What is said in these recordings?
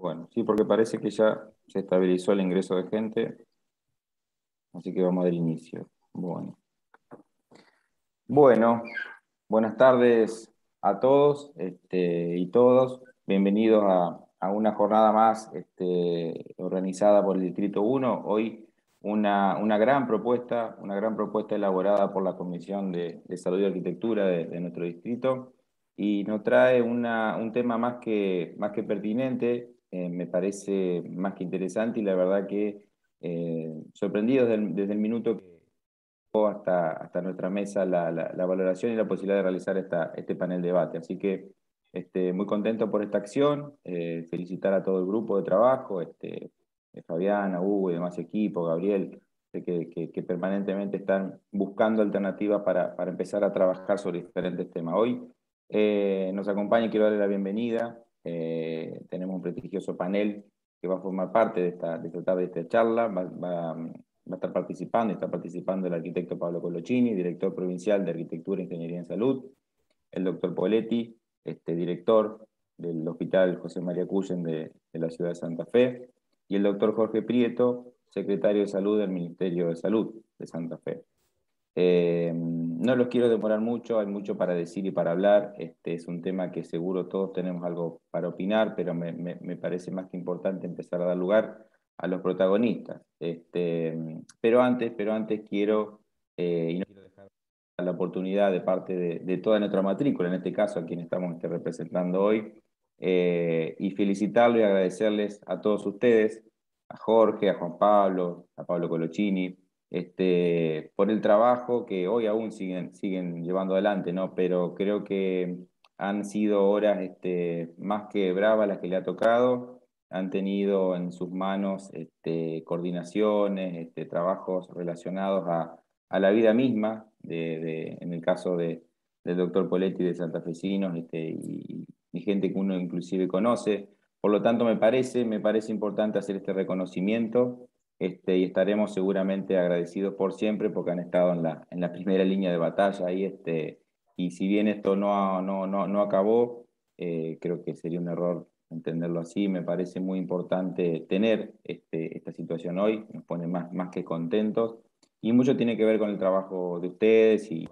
Bueno, sí, porque parece que ya se estabilizó el ingreso de gente, así que vamos del inicio. Bueno. Bueno, buenas tardes a todos este, y todos. Bienvenidos a, una jornada más este, organizada por el Distrito 1. Hoy una, una, gran propuesta, una gran propuesta elaborada por la Comisión de, Salud y Arquitectura de, nuestro distrito y nos trae un tema más que, más que pertinente, eh, me parece más que interesante y la verdad que eh, sorprendido desde el, minuto que hasta, hasta nuestra mesa la, la, valoración y la posibilidad de realizar esta, este panel de debate. Así que este, muy contento por esta acción, eh, felicitar a todo el grupo de trabajo, este, Fabián, Hugo y demás equipo, Gabriel, que, que, permanentemente están buscando alternativas para, para, empezar a trabajar sobre diferentes temas. Hoy nos acompaña y quiero darle la bienvenida eh, tenemos un prestigioso panel que va a formar parte de esta, de esta tarde, de esta charla. Va, va, a estar participando, está participando el arquitecto Pablo Colocini, director provincial de Arquitectura e Ingeniería en Salud, el doctor Poletti, este, director del Hospital José María Cuyen de, de la ciudad de Santa Fe, y el doctor Jorge Prieto, secretario de Salud del Ministerio de Salud de Santa Fe. Eh, no los quiero demorar mucho, hay mucho para decir y para hablar. Este es un tema que seguro todos tenemos algo para opinar, pero me, parece más que importante empezar a dar lugar a los protagonistas. Este, pero antes, pero antes quiero, eh, y no quiero dejar la oportunidad de parte de, toda nuestra matrícula, en este caso a quien estamos este, representando hoy, eh, y felicitarles y agradecerles a todos ustedes, a Jorge, a Juan Pablo, a Pablo Colocini, este, por el trabajo que hoy aún siguen, siguen llevando adelante, ¿no? Pero creo que han sido horas este, más que bravas las que le ha tocado, han tenido en sus manos este, coordinaciones, este, trabajos relacionados a, a, la vida misma, de, en el caso de, del doctor Poletti de Santa Fecinos este, y, y, gente que uno inclusive conoce. Por lo tanto, me parece, me parece importante hacer este reconocimiento este, y estaremos seguramente agradecidos por siempre porque han estado en la, en la primera línea de batalla y, este, y si bien esto no, no, no, no acabó, eh, creo que sería un error entenderlo así, me parece muy importante tener este, esta situación hoy, nos pone más, más que contentos y mucho tiene que ver con el trabajo de ustedes y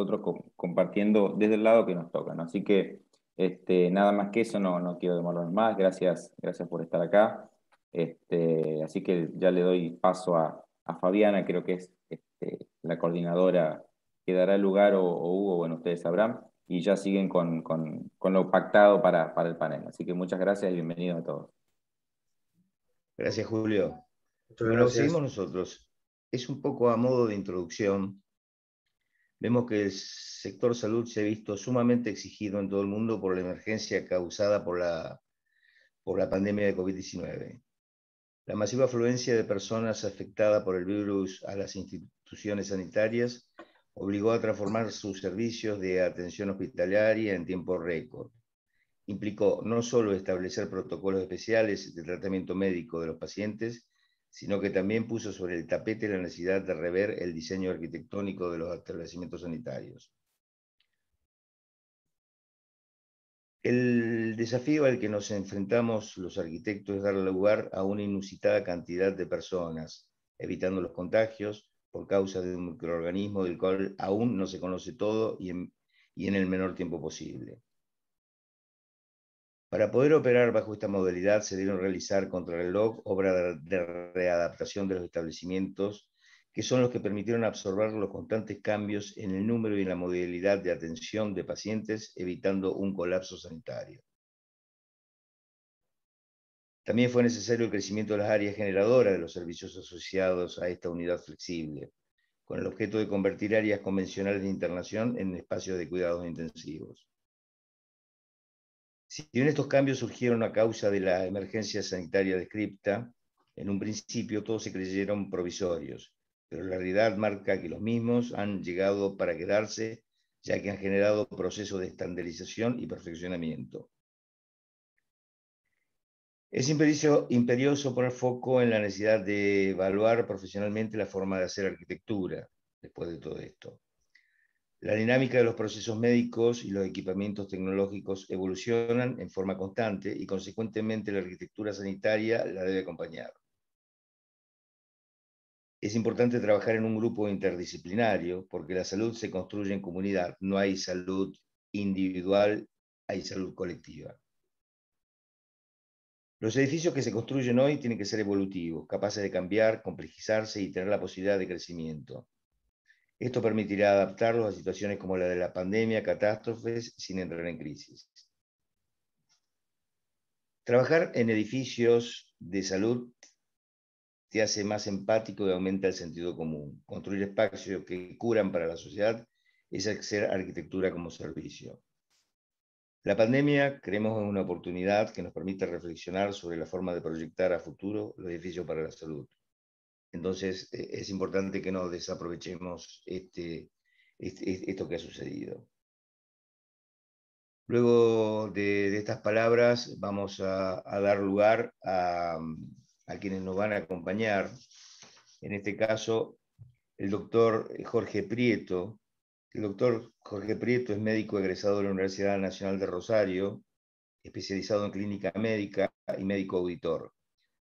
nosotros compartiendo desde el lado que nos toca. Así que este, nada más que eso, no, no quiero demorar más, gracias, gracias por estar acá. Este, así que ya le doy paso a, Fabiana, creo que es este, la coordinadora que dará el lugar, o, Hugo, bueno, ustedes sabrán, y ya siguen con, lo pactado para, para, el panel. Así que muchas gracias y bienvenidos a todos. Gracias, Julio. Bueno, seguimos nosotros. Es un poco a modo de introducción. Vemos que el sector salud se ha visto sumamente exigido en todo el mundo por la emergencia causada por la, por la pandemia de COVID-19. La masiva afluencia de personas afectadas por el virus a las instituciones sanitarias obligó a transformar sus servicios de atención hospitalaria en tiempo récord. Implicó no solo establecer protocolos especiales de tratamiento médico de los pacientes, sino que también puso sobre el tapete la necesidad de rever el diseño arquitectónico de los establecimientos sanitarios. El desafío al que nos enfrentamos los arquitectos es dar lugar a una inusitada cantidad de personas, evitando los contagios por causa de un microorganismo del cual aún no se conoce todo y en, el menor tiempo posible. Para poder operar bajo esta modalidad se deben realizar contra el log obras de readaptación de los establecimientos que son los que permitieron absorber los constantes cambios en el número y en la modalidad de atención de pacientes, evitando un colapso sanitario. También fue necesario el crecimiento de las áreas generadoras de los servicios asociados a esta unidad flexible, con el objeto de convertir áreas convencionales de internación en espacios de cuidados intensivos. Si bien estos cambios surgieron a causa de la emergencia sanitaria descripta, en un principio todos se creyeron provisorios pero la realidad marca que los mismos han llegado para quedarse, ya que han generado procesos de estandarización y perfeccionamiento. Es imperioso, poner foco en la necesidad de evaluar profesionalmente la forma de hacer arquitectura después de todo esto. La dinámica de los procesos médicos y los equipamientos tecnológicos evolucionan en forma constante y consecuentemente la arquitectura sanitaria la debe acompañar. Es importante trabajar en un grupo interdisciplinario porque la salud se construye en comunidad, no hay salud individual, hay salud colectiva. Los edificios que se construyen hoy tienen que ser evolutivos, capaces de cambiar, complejizarse y tener la posibilidad de crecimiento. Esto permitirá adaptarlos a situaciones como la de la pandemia, catástrofes, sin entrar en crisis. Trabajar en edificios de salud te hace más empático y aumenta el sentido común. Construir espacios que curan para la sociedad es hacer arquitectura como servicio. La pandemia creemos en una oportunidad que nos permite reflexionar sobre la forma de proyectar a futuro los edificios para la salud. Entonces, eh, es importante que no desaprovechemos este, este esto que ha sucedido. Luego de, estas palabras, vamos a, dar lugar a, a, quienes nos van a acompañar. En este caso, el doctor Jorge Prieto. El doctor Jorge Prieto es médico egresado de la Universidad Nacional de Rosario, especializado en clínica médica y médico auditor.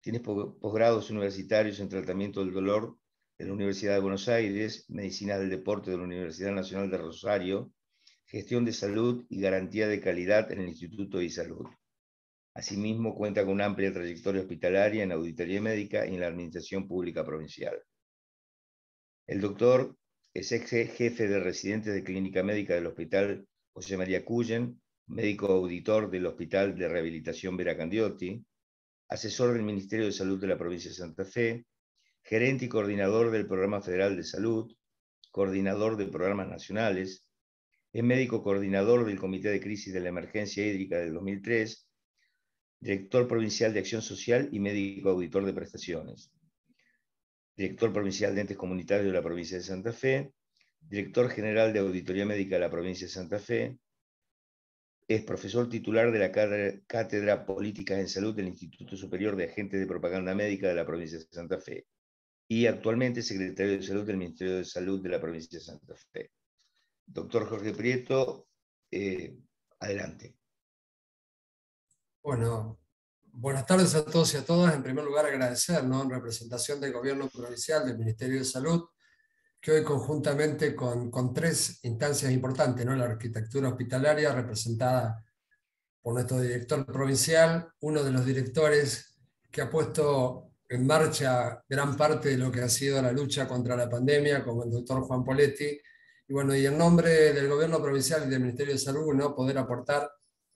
Tiene posgrados universitarios en tratamiento del dolor de la Universidad de Buenos Aires, medicina del deporte de la Universidad Nacional de Rosario, gestión de salud y garantía de calidad en el Instituto de Salud. Asimismo, cuenta con una amplia trayectoria hospitalaria en auditoría médica y en la administración pública provincial. El doctor es ex jefe de residentes de clínica médica del Hospital José María Cuyen, médico auditor del Hospital de Rehabilitación Vera Candiotti, asesor del Ministerio de Salud de la provincia de Santa Fe, gerente y coordinador del Programa Federal de Salud, coordinador de programas nacionales, es médico coordinador del Comité de Crisis de la Emergencia Hídrica del 2003, director provincial de Acción Social y médico auditor de prestaciones, director provincial de entes comunitarios de la provincia de Santa Fe, director general de Auditoría Médica de la provincia de Santa Fe, es profesor titular de la Cátedra Políticas en Salud del Instituto Superior de Agentes de Propaganda Médica de la provincia de Santa Fe y actualmente secretario de Salud del Ministerio de Salud de la provincia de Santa Fe. Doctor Jorge Prieto, eh, adelante. Bueno, buenas tardes a todos y a todas. En primer lugar, agradecer ¿no? en representación del Gobierno Provincial, del Ministerio de Salud, que hoy conjuntamente con, con, tres instancias importantes, ¿no? la arquitectura hospitalaria representada por nuestro director provincial, uno de los directores que ha puesto en marcha gran parte de lo que ha sido la lucha contra la pandemia, como el doctor Juan Poletti, y bueno, y en nombre del gobierno provincial y del Ministerio de Salud, ¿no? poder aportar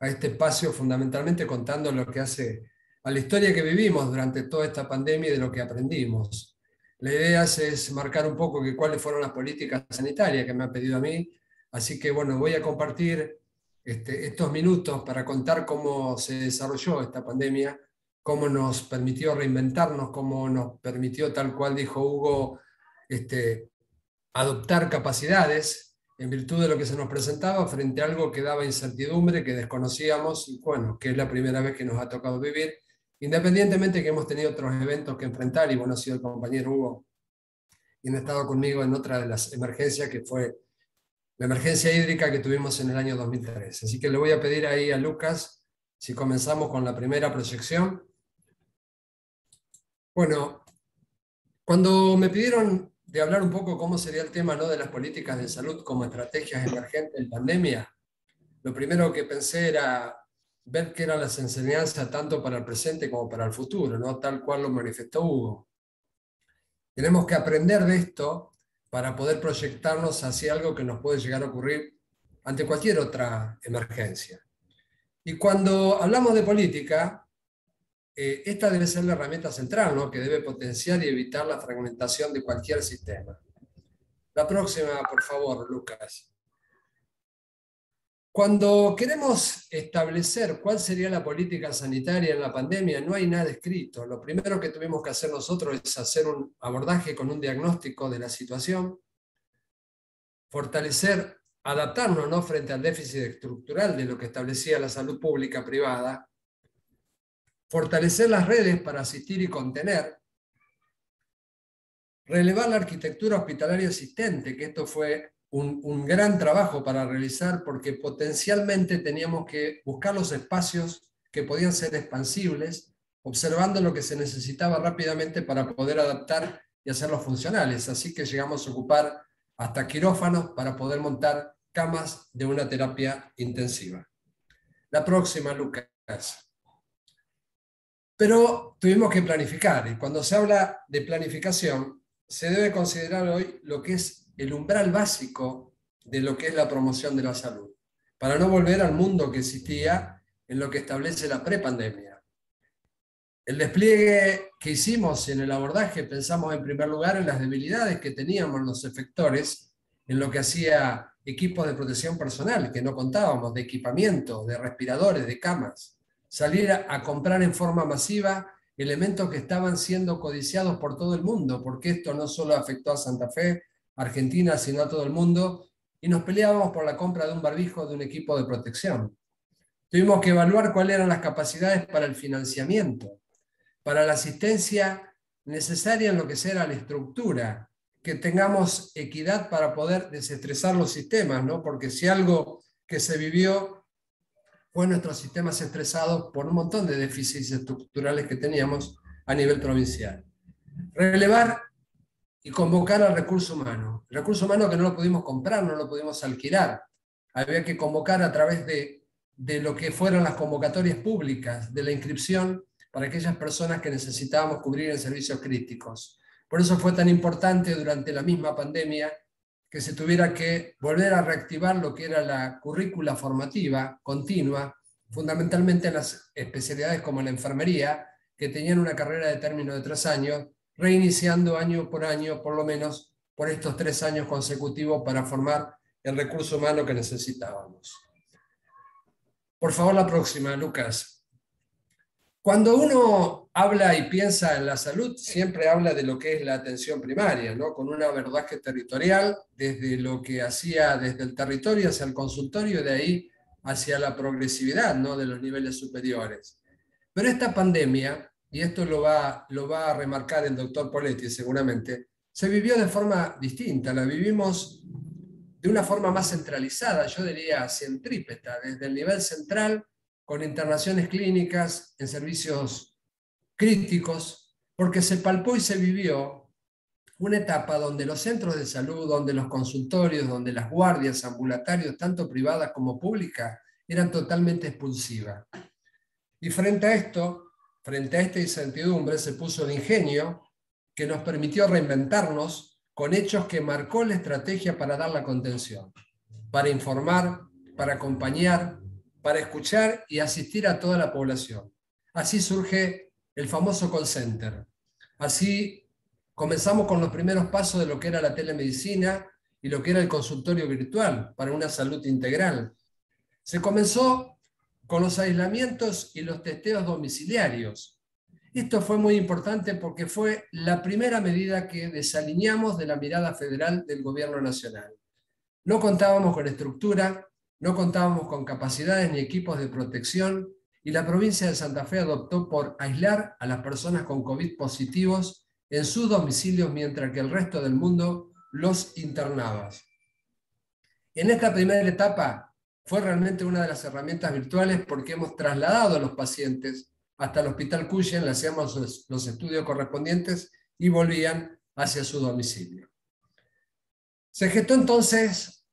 a este espacio fundamentalmente contando lo que hace a la historia que vivimos durante toda esta pandemia y de lo que aprendimos. La idea es marcar un poco que cuáles fueron las políticas sanitarias que me han pedido a mí. Así que bueno, voy a compartir este, estos minutos para contar cómo se desarrolló esta pandemia, cómo nos permitió reinventarnos, cómo nos permitió, tal cual dijo Hugo, este, adoptar capacidades en virtud de lo que se nos presentaba frente a algo que daba incertidumbre, que desconocíamos y bueno, que es la primera vez que nos ha tocado vivir Independientemente que hemos tenido otros eventos que enfrentar, y bueno, ha sido el compañero Hugo, quien ha estado conmigo en otra de las emergencias, que fue la emergencia hídrica que tuvimos en el año 2003. Así que le voy a pedir ahí a Lucas si comenzamos con la primera proyección. Bueno, cuando me pidieron de hablar un poco cómo sería el tema ¿no? de las políticas de salud como estrategias emergentes en pandemia, lo primero que pensé era ver qué eran las enseñanzas tanto para el presente como para el futuro, ¿no? tal cual lo manifestó Hugo. Tenemos que aprender de esto para poder proyectarnos hacia algo que nos puede llegar a ocurrir ante cualquier otra emergencia. Y cuando hablamos de política, eh, esta debe ser la herramienta central, ¿no? que debe potenciar y evitar la fragmentación de cualquier sistema. La próxima, por favor, Lucas. Cuando queremos establecer cuál sería la política sanitaria en la pandemia, no hay nada escrito. Lo primero que tuvimos que hacer nosotros es hacer un abordaje con un diagnóstico de la situación, fortalecer, adaptarnos ¿no? frente al déficit estructural de lo que establecía la salud pública privada, fortalecer las redes para asistir y contener, relevar la arquitectura hospitalaria existente, que esto fue un, gran trabajo para realizar porque potencialmente teníamos que buscar los espacios que podían ser expansibles, observando lo que se necesitaba rápidamente para poder adaptar y hacerlos funcionales. Así que llegamos a ocupar hasta quirófanos para poder montar camas de una terapia intensiva. La próxima, Lucas. Pero tuvimos que planificar y cuando se habla de planificación, se debe considerar hoy lo que es el umbral básico de lo que es la promoción de la salud, para no volver al mundo que existía en lo que establece la prepandemia. El despliegue que hicimos en el abordaje, pensamos en primer lugar en las debilidades que teníamos los efectores en lo que hacía equipos de protección personal, que no contábamos, de equipamiento, de respiradores, de camas. Salir a, comprar en forma masiva elementos que estaban siendo codiciados por todo el mundo, porque esto no solo afectó a Santa Fe, Argentina, sino a todo el mundo, y nos peleábamos por la compra de un barbijo de un equipo de protección. Tuvimos que evaluar cuáles eran las capacidades para el financiamiento, para la asistencia necesaria en lo que sea la estructura, que tengamos equidad para poder desestresar los sistemas, ¿no? porque si algo que se vivió fue nuestros sistemas estresados por un montón de déficits estructurales que teníamos a nivel provincial. Relevar y convocar al recurso humano. Recurso humano que no lo pudimos comprar, no lo pudimos alquilar. Había que convocar a través de, de lo que fueron las convocatorias públicas, de la inscripción para aquellas personas que necesitábamos cubrir en servicios críticos. Por eso fue tan importante durante la misma pandemia que se tuviera que volver a reactivar lo que era la currícula formativa continua, fundamentalmente en las especialidades como la enfermería, que tenían una carrera de término de tres años, reiniciando año por año, por lo menos por estos tres años consecutivos para formar el recurso humano que necesitábamos. Por favor, la próxima, Lucas. Cuando uno habla y piensa en la salud, siempre habla de lo que es la atención primaria, ¿no? con un abordaje territorial, desde lo que hacía desde el territorio hacia el consultorio, de ahí hacia la progresividad ¿no? de los niveles superiores. Pero esta pandemia y esto lo va, lo va a remarcar el doctor Poletti seguramente, se vivió de forma distinta, la vivimos de una forma más centralizada, yo diría centrípeta, desde el nivel central, con internaciones clínicas en servicios críticos, porque se palpó y se vivió una etapa donde los centros de salud, donde los consultorios, donde las guardias ambulatorios, tanto privadas como públicas, eran totalmente expulsivas. Y frente a esto, Frente a esta incertidumbre se puso el ingenio que nos permitió reinventarnos con hechos que marcó la estrategia para dar la contención, para informar, para acompañar, para escuchar y asistir a toda la población. Así surge el famoso call center. Así comenzamos con los primeros pasos de lo que era la telemedicina y lo que era el consultorio virtual para una salud integral. Se comenzó con los aislamientos y los testeos domiciliarios. Esto fue muy importante porque fue la primera medida que desalineamos de la mirada federal del gobierno nacional. No contábamos con estructura, no contábamos con capacidades ni equipos de protección y la provincia de Santa Fe adoptó por aislar a las personas con COVID positivos en sus domicilios mientras que el resto del mundo los internaba. En esta primera etapa fue realmente una de las herramientas virtuales porque hemos trasladado a los pacientes hasta el Hospital Cuyen, le hacíamos los estudios correspondientes y volvían hacia su domicilio. Se gestó entonces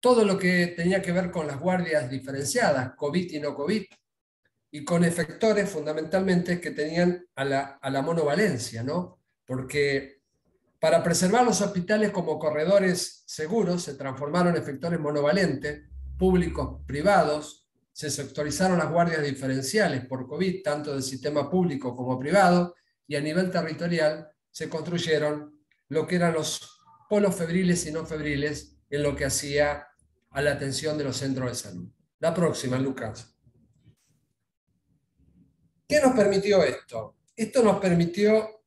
todo lo que tenía que ver con las guardias diferenciadas, COVID y no COVID, y con efectores fundamentalmente que tenían a la, a la monovalencia, ¿no? Porque para preservar los hospitales como corredores seguros se transformaron efectores monovalentes públicos, privados, se sectorizaron las guardias diferenciales por COVID, tanto del sistema público como privado, y a nivel territorial se construyeron lo que eran los polos febriles y no febriles en lo que hacía a la atención de los centros de salud. La próxima, Lucas. ¿Qué nos permitió esto? Esto nos permitió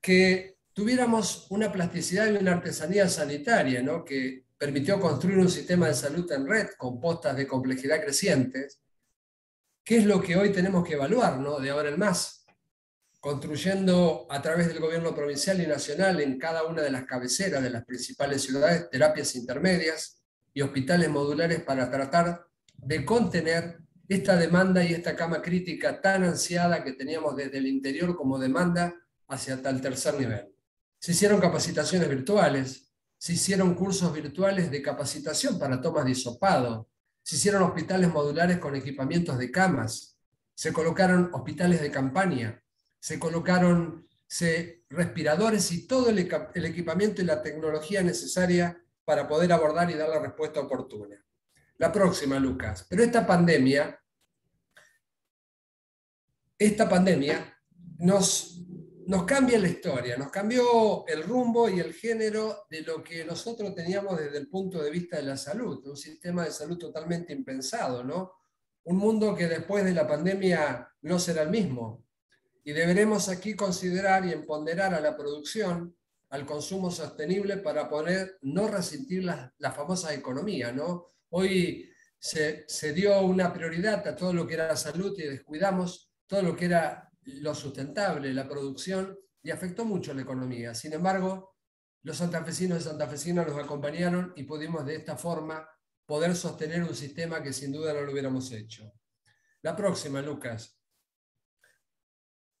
que tuviéramos una plasticidad y una artesanía sanitaria, ¿no? que permitió construir un sistema de salud en red con postas de complejidad crecientes, ¿qué es lo que hoy tenemos que evaluar ¿no? de ahora en más? construyendo a través del gobierno provincial y nacional en cada una de las cabeceras de las principales ciudades terapias intermedias y hospitales modulares para tratar de contener esta demanda y esta cama crítica tan ansiada que teníamos desde el interior como demanda hacia el tercer nivel. Se hicieron capacitaciones virtuales, se hicieron cursos virtuales de capacitación para tomas de hisopado, se hicieron hospitales modulares con equipamientos de camas, se colocaron hospitales de campaña, se colocaron respiradores y todo el equipamiento y la tecnología necesaria para poder abordar y dar la respuesta oportuna. La próxima, Lucas. Pero esta pandemia, esta pandemia nos, nos cambia la historia, nos cambió el rumbo y el género de lo que nosotros teníamos desde el punto de vista de la salud, un sistema de salud totalmente impensado, ¿no? Un mundo que después de la pandemia no será el mismo, y deberemos aquí considerar y empoderar a la producción, al consumo sostenible para poder no resentir la, la famosa economía. ¿no? Hoy se, se, dio una prioridad a todo lo que era la salud y descuidamos todo lo que era lo sustentable, la producción, y afectó mucho la economía. Sin embargo, los santafesinos y santafesinas nos acompañaron y pudimos de esta forma poder sostener un sistema que sin duda no lo hubiéramos hecho. La próxima, Lucas.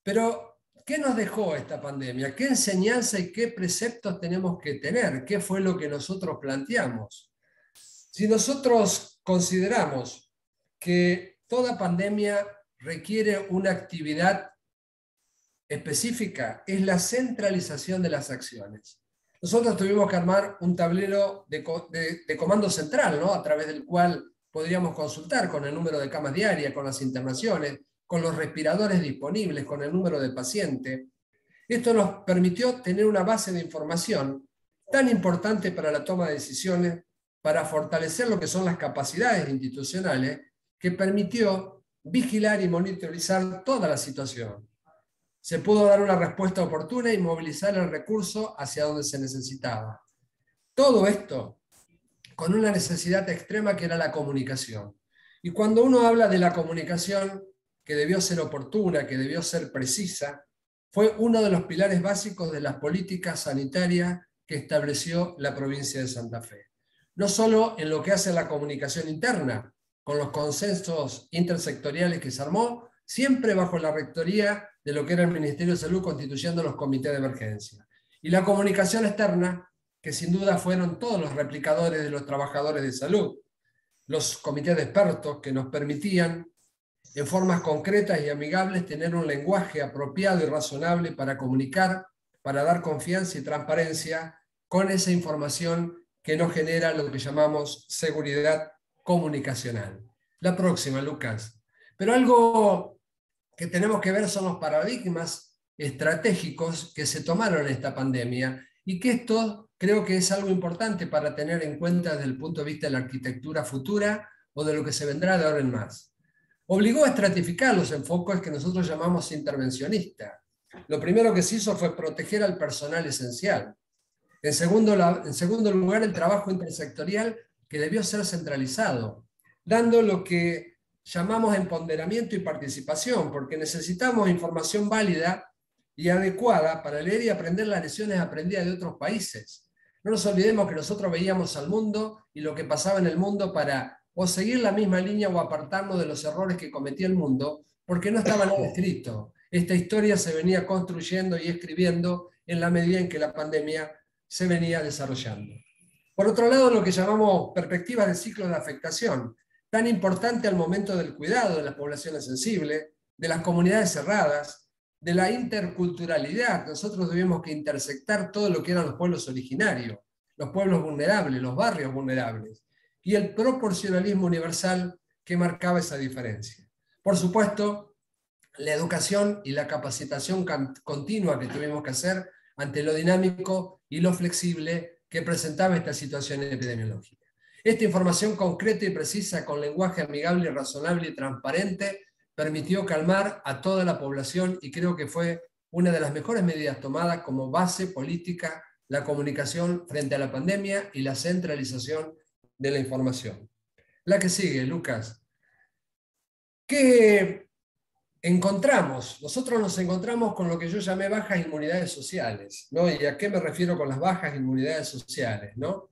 Pero, ¿qué nos dejó esta pandemia? ¿Qué enseñanza y qué preceptos tenemos que tener? ¿Qué fue lo que nosotros planteamos? Si nosotros consideramos que toda pandemia requiere una actividad específica, es la centralización de las acciones. Nosotros tuvimos que armar un tablero de, comando central, ¿no? a través del cual podríamos consultar con el número de camas diarias, con las internaciones, con los respiradores disponibles, con el número de pacientes. Esto nos permitió tener una base de información tan importante para la toma de decisiones, para fortalecer lo que son las capacidades institucionales, que permitió vigilar y monitorizar toda la situación. Se pudo dar una respuesta oportuna y movilizar el recurso hacia donde se necesitaba. Todo esto con una necesidad extrema que era la comunicación. Y cuando uno habla de la comunicación, que debió ser oportuna, que debió ser precisa, fue uno de los pilares básicos de las políticas sanitarias que estableció la provincia de Santa Fe. No solo en lo que hace a la comunicación interna, con los consensos intersectoriales que se armó, siempre bajo la rectoría de lo que era el Ministerio de Salud constituyendo los comités de emergencia. Y la comunicación externa, que sin duda fueron todos los replicadores de los trabajadores de salud, los comités de expertos que nos permitían en formas concretas y amigables, tener un lenguaje apropiado y razonable para comunicar, para dar confianza y transparencia con esa información que nos genera lo que llamamos seguridad comunicacional. La próxima, Lucas. Pero algo que tenemos que ver son los paradigmas estratégicos que se tomaron en esta pandemia y que esto creo que es algo importante para tener en cuenta desde el punto de vista de la arquitectura futura o de lo que se vendrá de ahora en más obligó a estratificar los enfoques que nosotros llamamos intervencionista. Lo primero que se hizo fue proteger al personal esencial. En segundo, en segundo lugar, el trabajo intersectorial que debió ser centralizado, dando lo que llamamos empoderamiento y participación, porque necesitamos información válida y adecuada para leer y aprender las lecciones aprendidas de otros países. No nos olvidemos que nosotros veíamos al mundo y lo que pasaba en el mundo para o seguir la misma línea o apartarnos de los errores que cometía el mundo, porque no estaba nada escrito. Esta historia se venía construyendo y escribiendo en la medida en que la pandemia se venía desarrollando. Por otro lado, lo que llamamos perspectivas del ciclo de afectación, tan importante al momento del cuidado de las poblaciones sensibles, de las comunidades cerradas, de la interculturalidad. Nosotros debemos que intersectar todo lo que eran los pueblos originarios, los pueblos vulnerables, los barrios vulnerables y el proporcionalismo universal que marcaba esa diferencia. Por supuesto, la educación y la capacitación continua que tuvimos que hacer ante lo dinámico y lo flexible que presentaba esta situación epidemiológica. Esta información concreta y precisa con lenguaje amigable, razonable y transparente permitió calmar a toda la población y creo que fue una de las mejores medidas tomadas como base política la comunicación frente a la pandemia y la centralización de la información. La que sigue, Lucas. ¿Qué, encontramos, nosotros nos encontramos con lo que yo llamé bajas inmunidades sociales, ¿no? ¿Y a qué me refiero con las bajas inmunidades sociales, ¿no?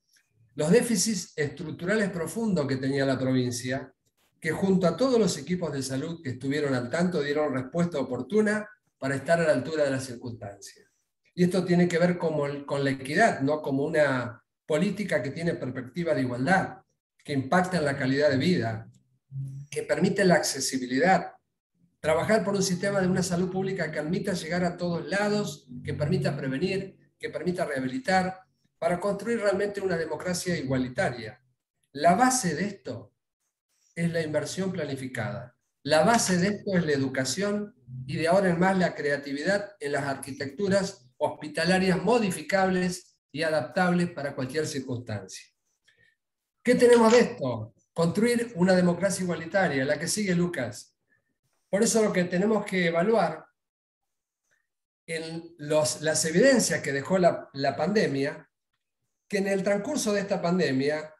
Los déficits estructurales profundos que tenía la provincia, que junto a todos los equipos de salud que estuvieron al tanto dieron respuesta oportuna para estar a la altura de las circunstancias. Y esto tiene que ver con, con la equidad, no como una política que tiene perspectiva de igualdad, que impacta en la calidad de vida, que permite la accesibilidad, trabajar por un sistema de una salud pública que permita llegar a todos lados, que permita prevenir, que permita rehabilitar, para construir realmente una democracia igualitaria. La base de esto es la inversión planificada. La base de esto es la educación y de ahora en más la creatividad en las arquitecturas hospitalarias modificables y adaptables para cualquier circunstancia. ¿Qué tenemos de esto? Construir una democracia igualitaria, la que sigue Lucas. Por eso lo que tenemos que evaluar en las evidencias que dejó la, pandemia, que en el transcurso de esta pandemia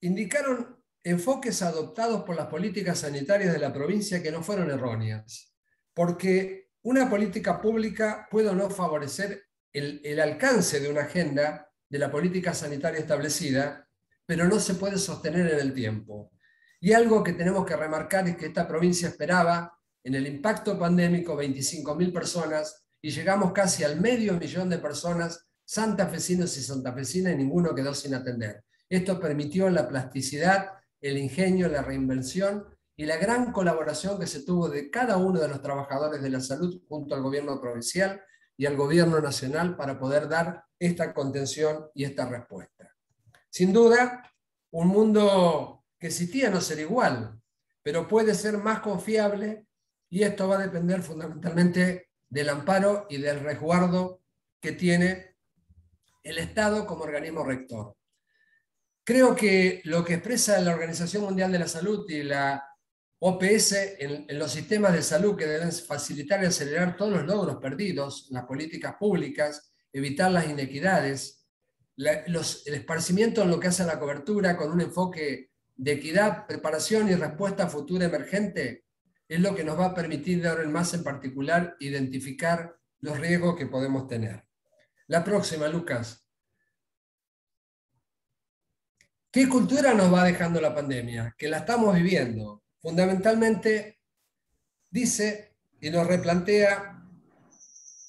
indicaron enfoques adoptados por las políticas sanitarias de la provincia que no fueron erróneas, porque una política pública puede o no favorecer el, alcance de una agenda de la política sanitaria establecida, pero no se puede sostener en el tiempo. Y algo que tenemos que remarcar es que esta provincia esperaba en el impacto pandémico 25.000 personas y llegamos casi al medio millón de personas santafesinos y santafesinas y ninguno quedó sin atender. Esto permitió la plasticidad el ingenio, la reinvención y la gran colaboración que se tuvo de cada uno de los trabajadores de la salud junto al gobierno provincial y al gobierno nacional para poder dar esta contención y esta respuesta. Sin duda, un mundo que existía no será igual, pero puede ser más confiable y esto va a depender fundamentalmente del amparo y del resguardo que tiene el Estado como organismo rector. Creo que lo que expresa la Organización Mundial de la Salud y la OPS en, los sistemas de salud que deben facilitar y acelerar todos los logros perdidos, las políticas públicas, evitar las inequidades, el esparcimiento en lo que hace a la cobertura con un enfoque de equidad, preparación y respuesta futura emergente, es lo que nos va a permitir de ahora en más en particular identificar los riesgos que podemos tener. La próxima, Lucas. ¿Qué cultura nos va dejando la pandemia? Que la estamos viviendo. Fundamentalmente dice y nos replantea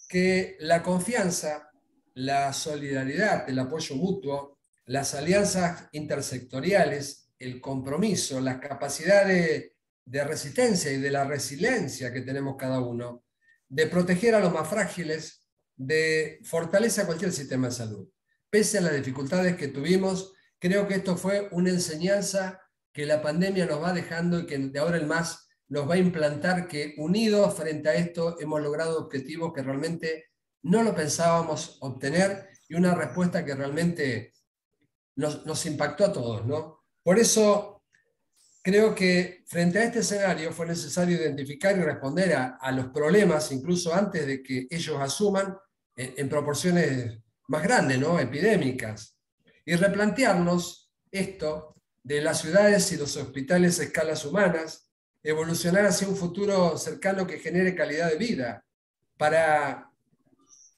que la confianza, la solidaridad, el apoyo mutuo, las alianzas intersectoriales, el compromiso, las capacidades de resistencia y de la resiliencia que tenemos cada uno, de proteger a los más frágiles, de fortaleza cualquier sistema de salud. Pese a las dificultades que tuvimos Creo que esto fue una enseñanza que la pandemia nos va dejando y que de ahora en más nos va a implantar que unidos frente a esto hemos logrado objetivos que realmente no lo pensábamos obtener y una respuesta que realmente nos, impactó a todos. ¿no? Por eso creo que frente a este escenario fue necesario identificar y responder a, los problemas, incluso antes de que ellos asuman en, proporciones más grandes, ¿no? epidémicas y replantearnos esto de las ciudades y los hospitales a escalas humanas, evolucionar hacia un futuro cercano que genere calidad de vida, para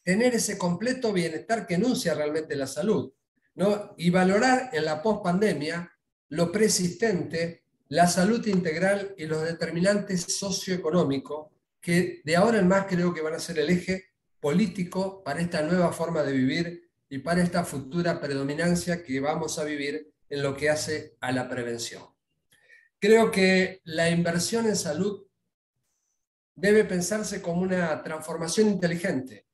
tener ese completo bienestar que enuncia realmente la salud, ¿no? y valorar en la pospandemia lo persistente, la salud integral y los determinantes socioeconómicos que de ahora en más creo que van a ser el eje político para esta nueva forma de vivir y para esta futura predominancia que vamos a vivir en lo que hace a la prevención. Creo que la inversión en salud debe pensarse como una transformación inteligente,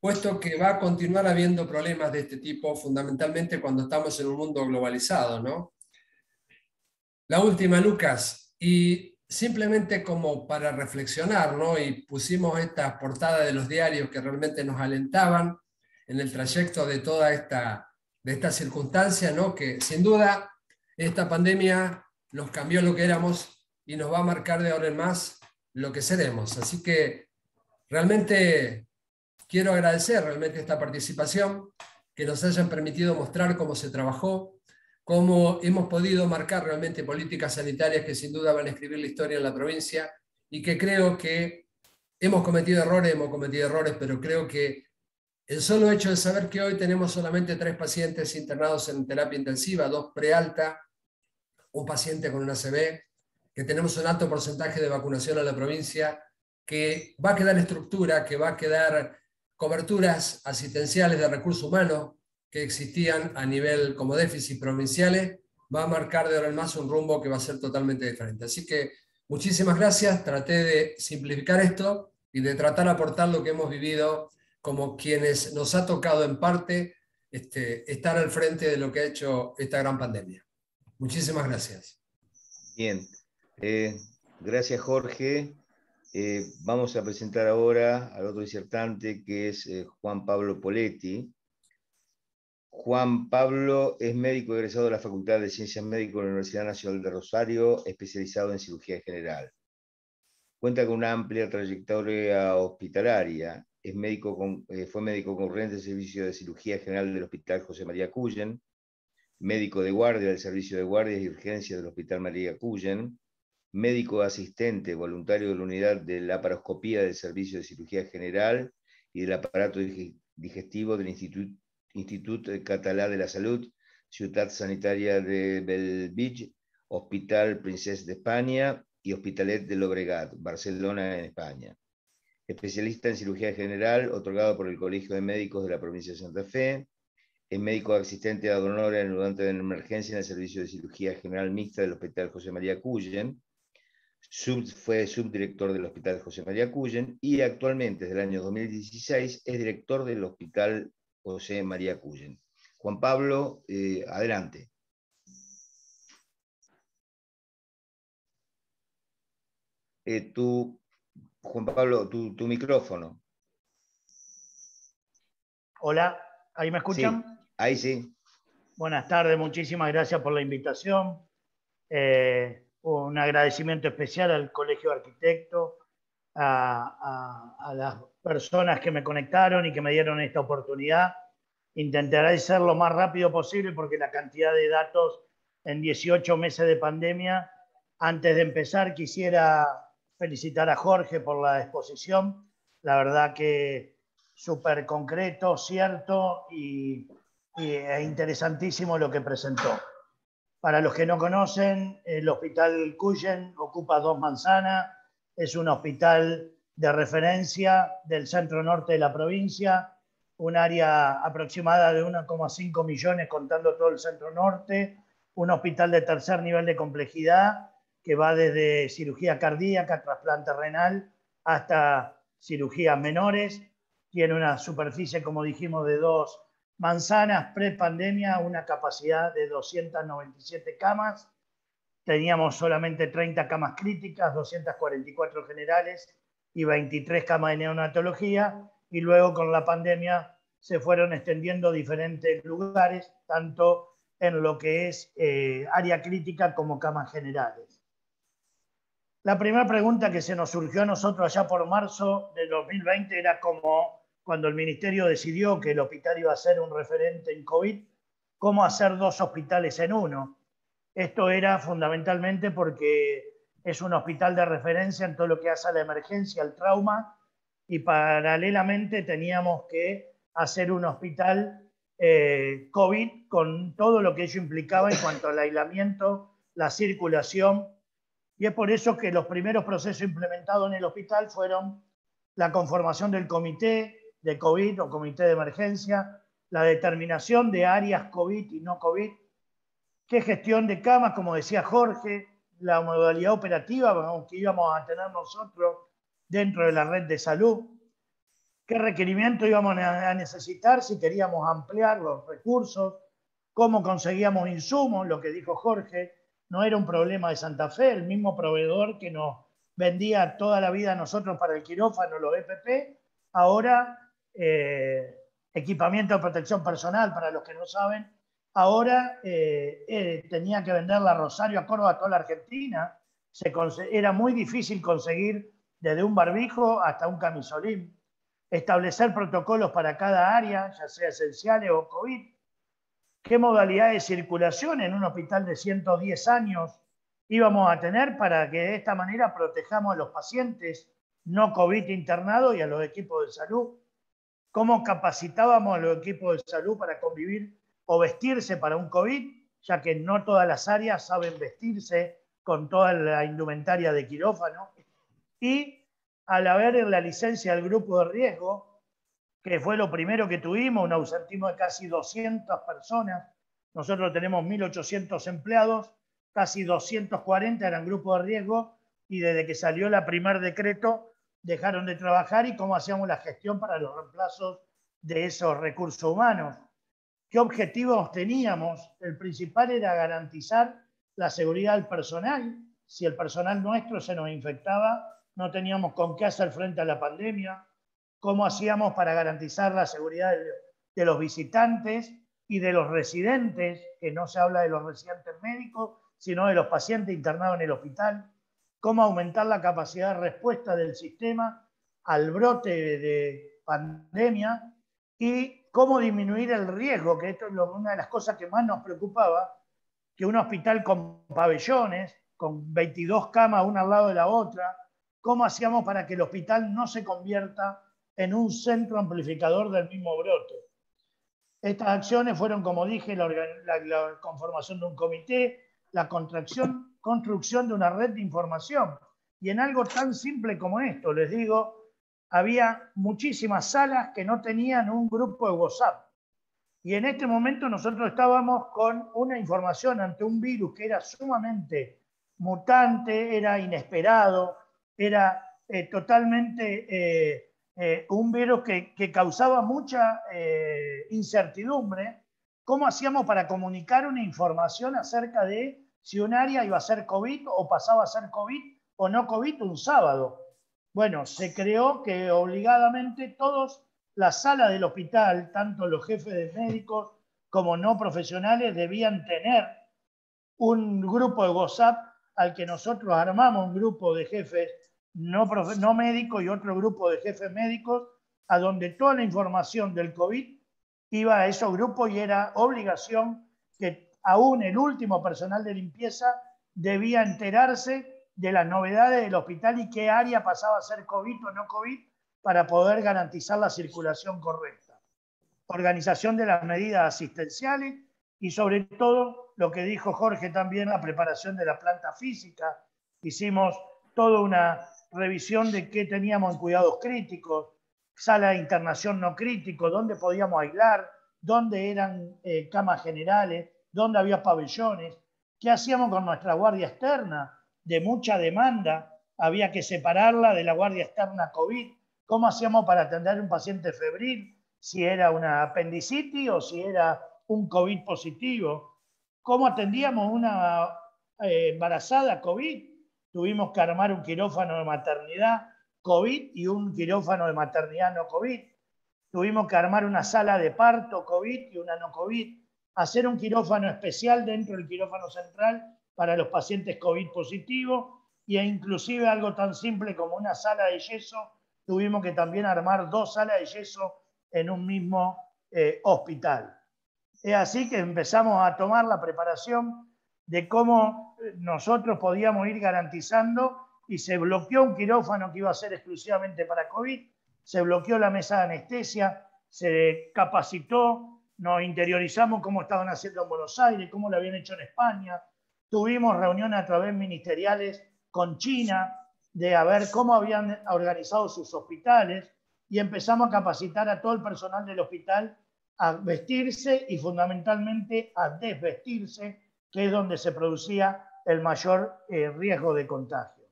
puesto que va a continuar habiendo problemas de este tipo, fundamentalmente cuando estamos en un mundo globalizado, ¿no? La última, Lucas, y simplemente como para reflexionar, ¿no? Y pusimos esta portada de los diarios que realmente nos alentaban, en el trayecto de toda esta, de esta circunstancia, ¿no? que sin duda esta pandemia nos cambió lo que éramos y nos va a marcar de ahora en más lo que seremos. Así que realmente quiero agradecer realmente esta participación, que nos hayan permitido mostrar cómo se trabajó, cómo hemos podido marcar realmente políticas sanitarias que sin duda van a escribir la historia en la provincia y que creo que hemos cometido errores, hemos cometido errores, pero creo que el solo hecho de saber que hoy tenemos solamente tres pacientes internados en terapia intensiva, dos prealta, un paciente con una CB, que tenemos un alto porcentaje de vacunación en la provincia, que va a quedar estructura, que va a quedar coberturas asistenciales de recursos humanos existían a nivel como déficit provinciales, va a marcar de ahora en más un rumbo que va a ser totalmente diferente. Así que muchísimas gracias, traté de simplificar esto y de tratar de aportar lo que hemos vivido como quienes nos ha tocado en parte este, estar al frente de lo que ha hecho esta gran pandemia. Muchísimas gracias. Bien, eh, gracias Jorge. Eh, vamos a presentar ahora al otro disertante que es eh, Juan Pablo Poletti. Juan Pablo es médico egresado de la Facultad de Ciencias Médicas de la Universidad Nacional de Rosario, especializado en cirugía general. Cuenta con una amplia trayectoria hospitalaria. Es médico eh, fue médico concurrente del Servicio de Cirugía General del Hospital José María Cuyen, médico de guardia del Servicio de Guardias y Urgencias del Hospital María Cuyen, médico asistente voluntario de la unidad de laparoscopía del Servicio de Cirugía General y del aparato digestivo del Instituto Instituto Catalá de la Salud, Ciudad Sanitaria de Bellvitge, Hospital Princesa de España y Hospitalet de Llobregat, Barcelona, en España. Especialista en cirugía general, otorgado por el Colegio de Médicos de la provincia de Santa Fe. Es médico asistente de honor en ayudante de emergencia en el Servicio de Cirugía General Mixta del Hospital José María Cuyen. fue subdirector del Hospital José María Cuyen y actualmente, desde el año 2016, es director del Hospital José María Cuyen. Juan Pablo, eh, adelante. Eh, Juan Pablo, tu, micrófono. Hola, ¿ahí me escuchan? ahí sí. Buenas tardes, muchísimas gracias por la invitación. Eh, un agradecimiento especial al Colegio de Arquitectos, a, las personas que me conectaron y que me dieron esta oportunidad. Intentaré ser lo más rápido posible porque la cantidad de datos en 18 meses de pandemia. Antes de empezar, quisiera felicitar a Jorge por la exposición. La verdad que súper concreto, cierto y, y interesantísimo lo que presentó. Para los que no conocen, el Hospital Cuyen ocupa dos manzanas, es un hospital de referencia del centro norte de la provincia, un área aproximada de 1,5 millones contando todo el centro norte, un hospital de tercer nivel de complejidad que va desde cirugía cardíaca, trasplante renal, hasta cirugías menores. Tiene una superficie, como dijimos, de dos manzanas pre-pandemia, una capacidad de 297 camas teníamos solamente 30 camas críticas, 244 generales y 23 camas de neonatología, y luego con la pandemia se fueron extendiendo diferentes lugares, tanto en lo que es eh, área crítica como camas generales. La primera pregunta que se nos surgió a nosotros allá por marzo de 2020 era como cuando el ministerio decidió que el hospital iba a ser un referente en COVID, cómo hacer dos hospitales en uno esto era fundamentalmente porque es un hospital de referencia en todo lo que hace a la emergencia, al trauma, y paralelamente teníamos que hacer un hospital eh, COVID con todo lo que ello implicaba en cuanto al aislamiento, la circulación. Y es por eso que los primeros procesos implementados en el hospital fueron la conformación del comité de COVID o comité de emergencia, la determinación de áreas COVID y no COVID, qué gestión de camas, como decía Jorge, la modalidad operativa que íbamos a tener nosotros dentro de la red de salud, qué requerimiento íbamos a necesitar si queríamos ampliar los recursos, cómo conseguíamos insumos, lo que dijo Jorge, no era un problema de Santa Fe, el mismo proveedor que nos vendía toda la vida a nosotros para el quirófano, los EPP, ahora eh, equipamiento de protección personal, para los que no saben, ahora eh, eh, tenía que vender la Rosario a Córdoba, a toda la Argentina. era muy difícil conseguir desde un barbijo hasta un camisolín. Establecer protocolos para cada área, ya sea esenciales o COVID. ¿Qué modalidad de circulación en un hospital de 110 años íbamos a tener para que de esta manera protejamos a los pacientes no COVID internados y a los equipos de salud. Cómo capacitábamos a los equipos de salud para convivir o vestirse para un COVID, ya que no todas las áreas saben vestirse con toda la indumentaria de quirófano. Y al haber en la licencia del grupo de riesgo, que fue lo primero que tuvimos, un ausentismo de casi 200 personas, nosotros tenemos 1.800 empleados, casi 240 eran grupos de riesgo y desde que salió el primer decreto dejaron de trabajar y cómo hacíamos la gestión para los reemplazos de esos recursos humanos. ¿Qué objetivos teníamos? El principal era garantizar la seguridad del personal. Si el personal nuestro se nos infectaba, no teníamos con qué hacer frente a la pandemia. ¿Cómo hacíamos para garantizar la seguridad de los visitantes y de los residentes? Que no se habla de los residentes médicos, sino de los pacientes internados en el hospital, cómo aumentar la capacidad de respuesta del sistema al brote de pandemia y cómo disminuir el riesgo, que esto es una de las cosas que más nos preocupaba, que un hospital con pabellones, con 22 camas una al lado de la otra, cómo hacíamos para que el hospital no se convierta en un centro amplificador del mismo brote. Estas acciones fueron, como dije, la, la conformación de un comité, la contracción, construcción de una red de información. Y en algo tan simple como esto, les digo, había muchísimas salas que no tenían un grupo de WhatsApp. Y en este momento nosotros estábamos con una información ante un virus que era sumamente mutante, era inesperado, era eh, totalmente eh, eh, un virus que, que causaba mucha incertidumbre. ¿Cómo hacíamos para comunicar una información acerca de si un área iba a ser COVID o pasaba a ser COVID o no COVID un sábado. Bueno, se creó que obligadamente todos la sala del hospital, tanto los jefes de médicos como no profesionales, debían tener un grupo de WhatsApp al que nosotros armamos un grupo de jefes no, no médicos y otro grupo de jefes médicos, a donde toda la información del COVID iba a esos grupos y era obligación que aún el último personal de limpieza debía enterarse de las novedades del hospital y qué área pasaba a ser COVID o no COVID para poder garantizar la circulación correcta. Organización de las medidas asistenciales y sobre todo lo que dijo Jorge también, la preparación de la planta física. Hicimos toda una revisión de qué teníamos en cuidados críticos, sala de internación no crítico, dónde podíamos aislar, dónde eran eh, camas generales, dónde había pabellones, qué hacíamos con nuestra guardia externa de mucha demanda, había que separarla de la guardia externa COVID, cómo hacíamos para atender a un paciente febril, si era una apendicitis o si era un COVID positivo, cómo atendíamos una eh, embarazada COVID, tuvimos que armar un quirófano de maternidad COVID y un quirófano de maternidad no COVID, tuvimos que armar una sala de parto COVID y una no COVID, hacer un quirófano especial dentro del quirófano central para los pacientes COVID positivos e inclusive algo tan simple como una sala de yeso, tuvimos que también armar dos salas de yeso en un mismo eh, hospital. Es así que empezamos a tomar la preparación de cómo nosotros podíamos ir garantizando y se bloqueó un quirófano que iba a ser exclusivamente para COVID, se bloqueó la mesa de anestesia, se capacitó nos interiorizamos cómo estaban haciendo en Buenos Aires, cómo lo habían hecho en España. Tuvimos reuniones a través ministeriales con China de ver cómo habían organizado sus hospitales y empezamos a capacitar a todo el personal del hospital a vestirse y fundamentalmente a desvestirse, que es donde se producía el mayor eh, riesgo de contagio.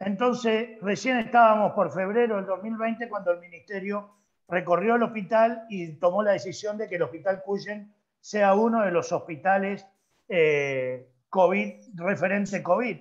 Entonces, recién estábamos por febrero del 2020 cuando el ministerio recorrió el hospital y tomó la decisión de que el Hospital Cuyen sea uno de los hospitales eh, COVID, referente COVID.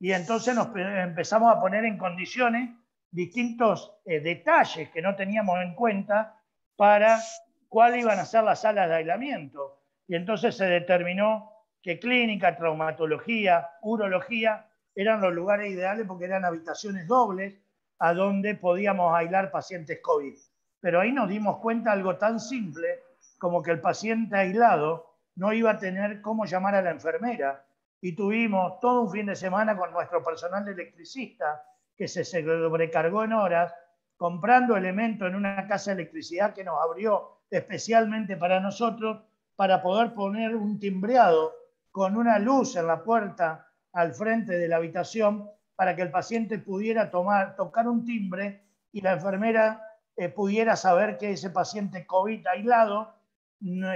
Y entonces nos empezamos a poner en condiciones distintos eh, detalles que no teníamos en cuenta para cuáles iban a ser las salas de aislamiento. Y entonces se determinó que clínica, traumatología, urología eran los lugares ideales porque eran habitaciones dobles a donde podíamos aislar pacientes COVID. Pero ahí nos dimos cuenta algo tan simple como que el paciente aislado no iba a tener cómo llamar a la enfermera. Y tuvimos todo un fin de semana con nuestro personal electricista que se sobrecargó en horas comprando elementos en una casa de electricidad que nos abrió especialmente para nosotros para poder poner un timbreado con una luz en la puerta al frente de la habitación para que el paciente pudiera tocar un timbre y la enfermera eh, pudiera saber que ese paciente COVID aislado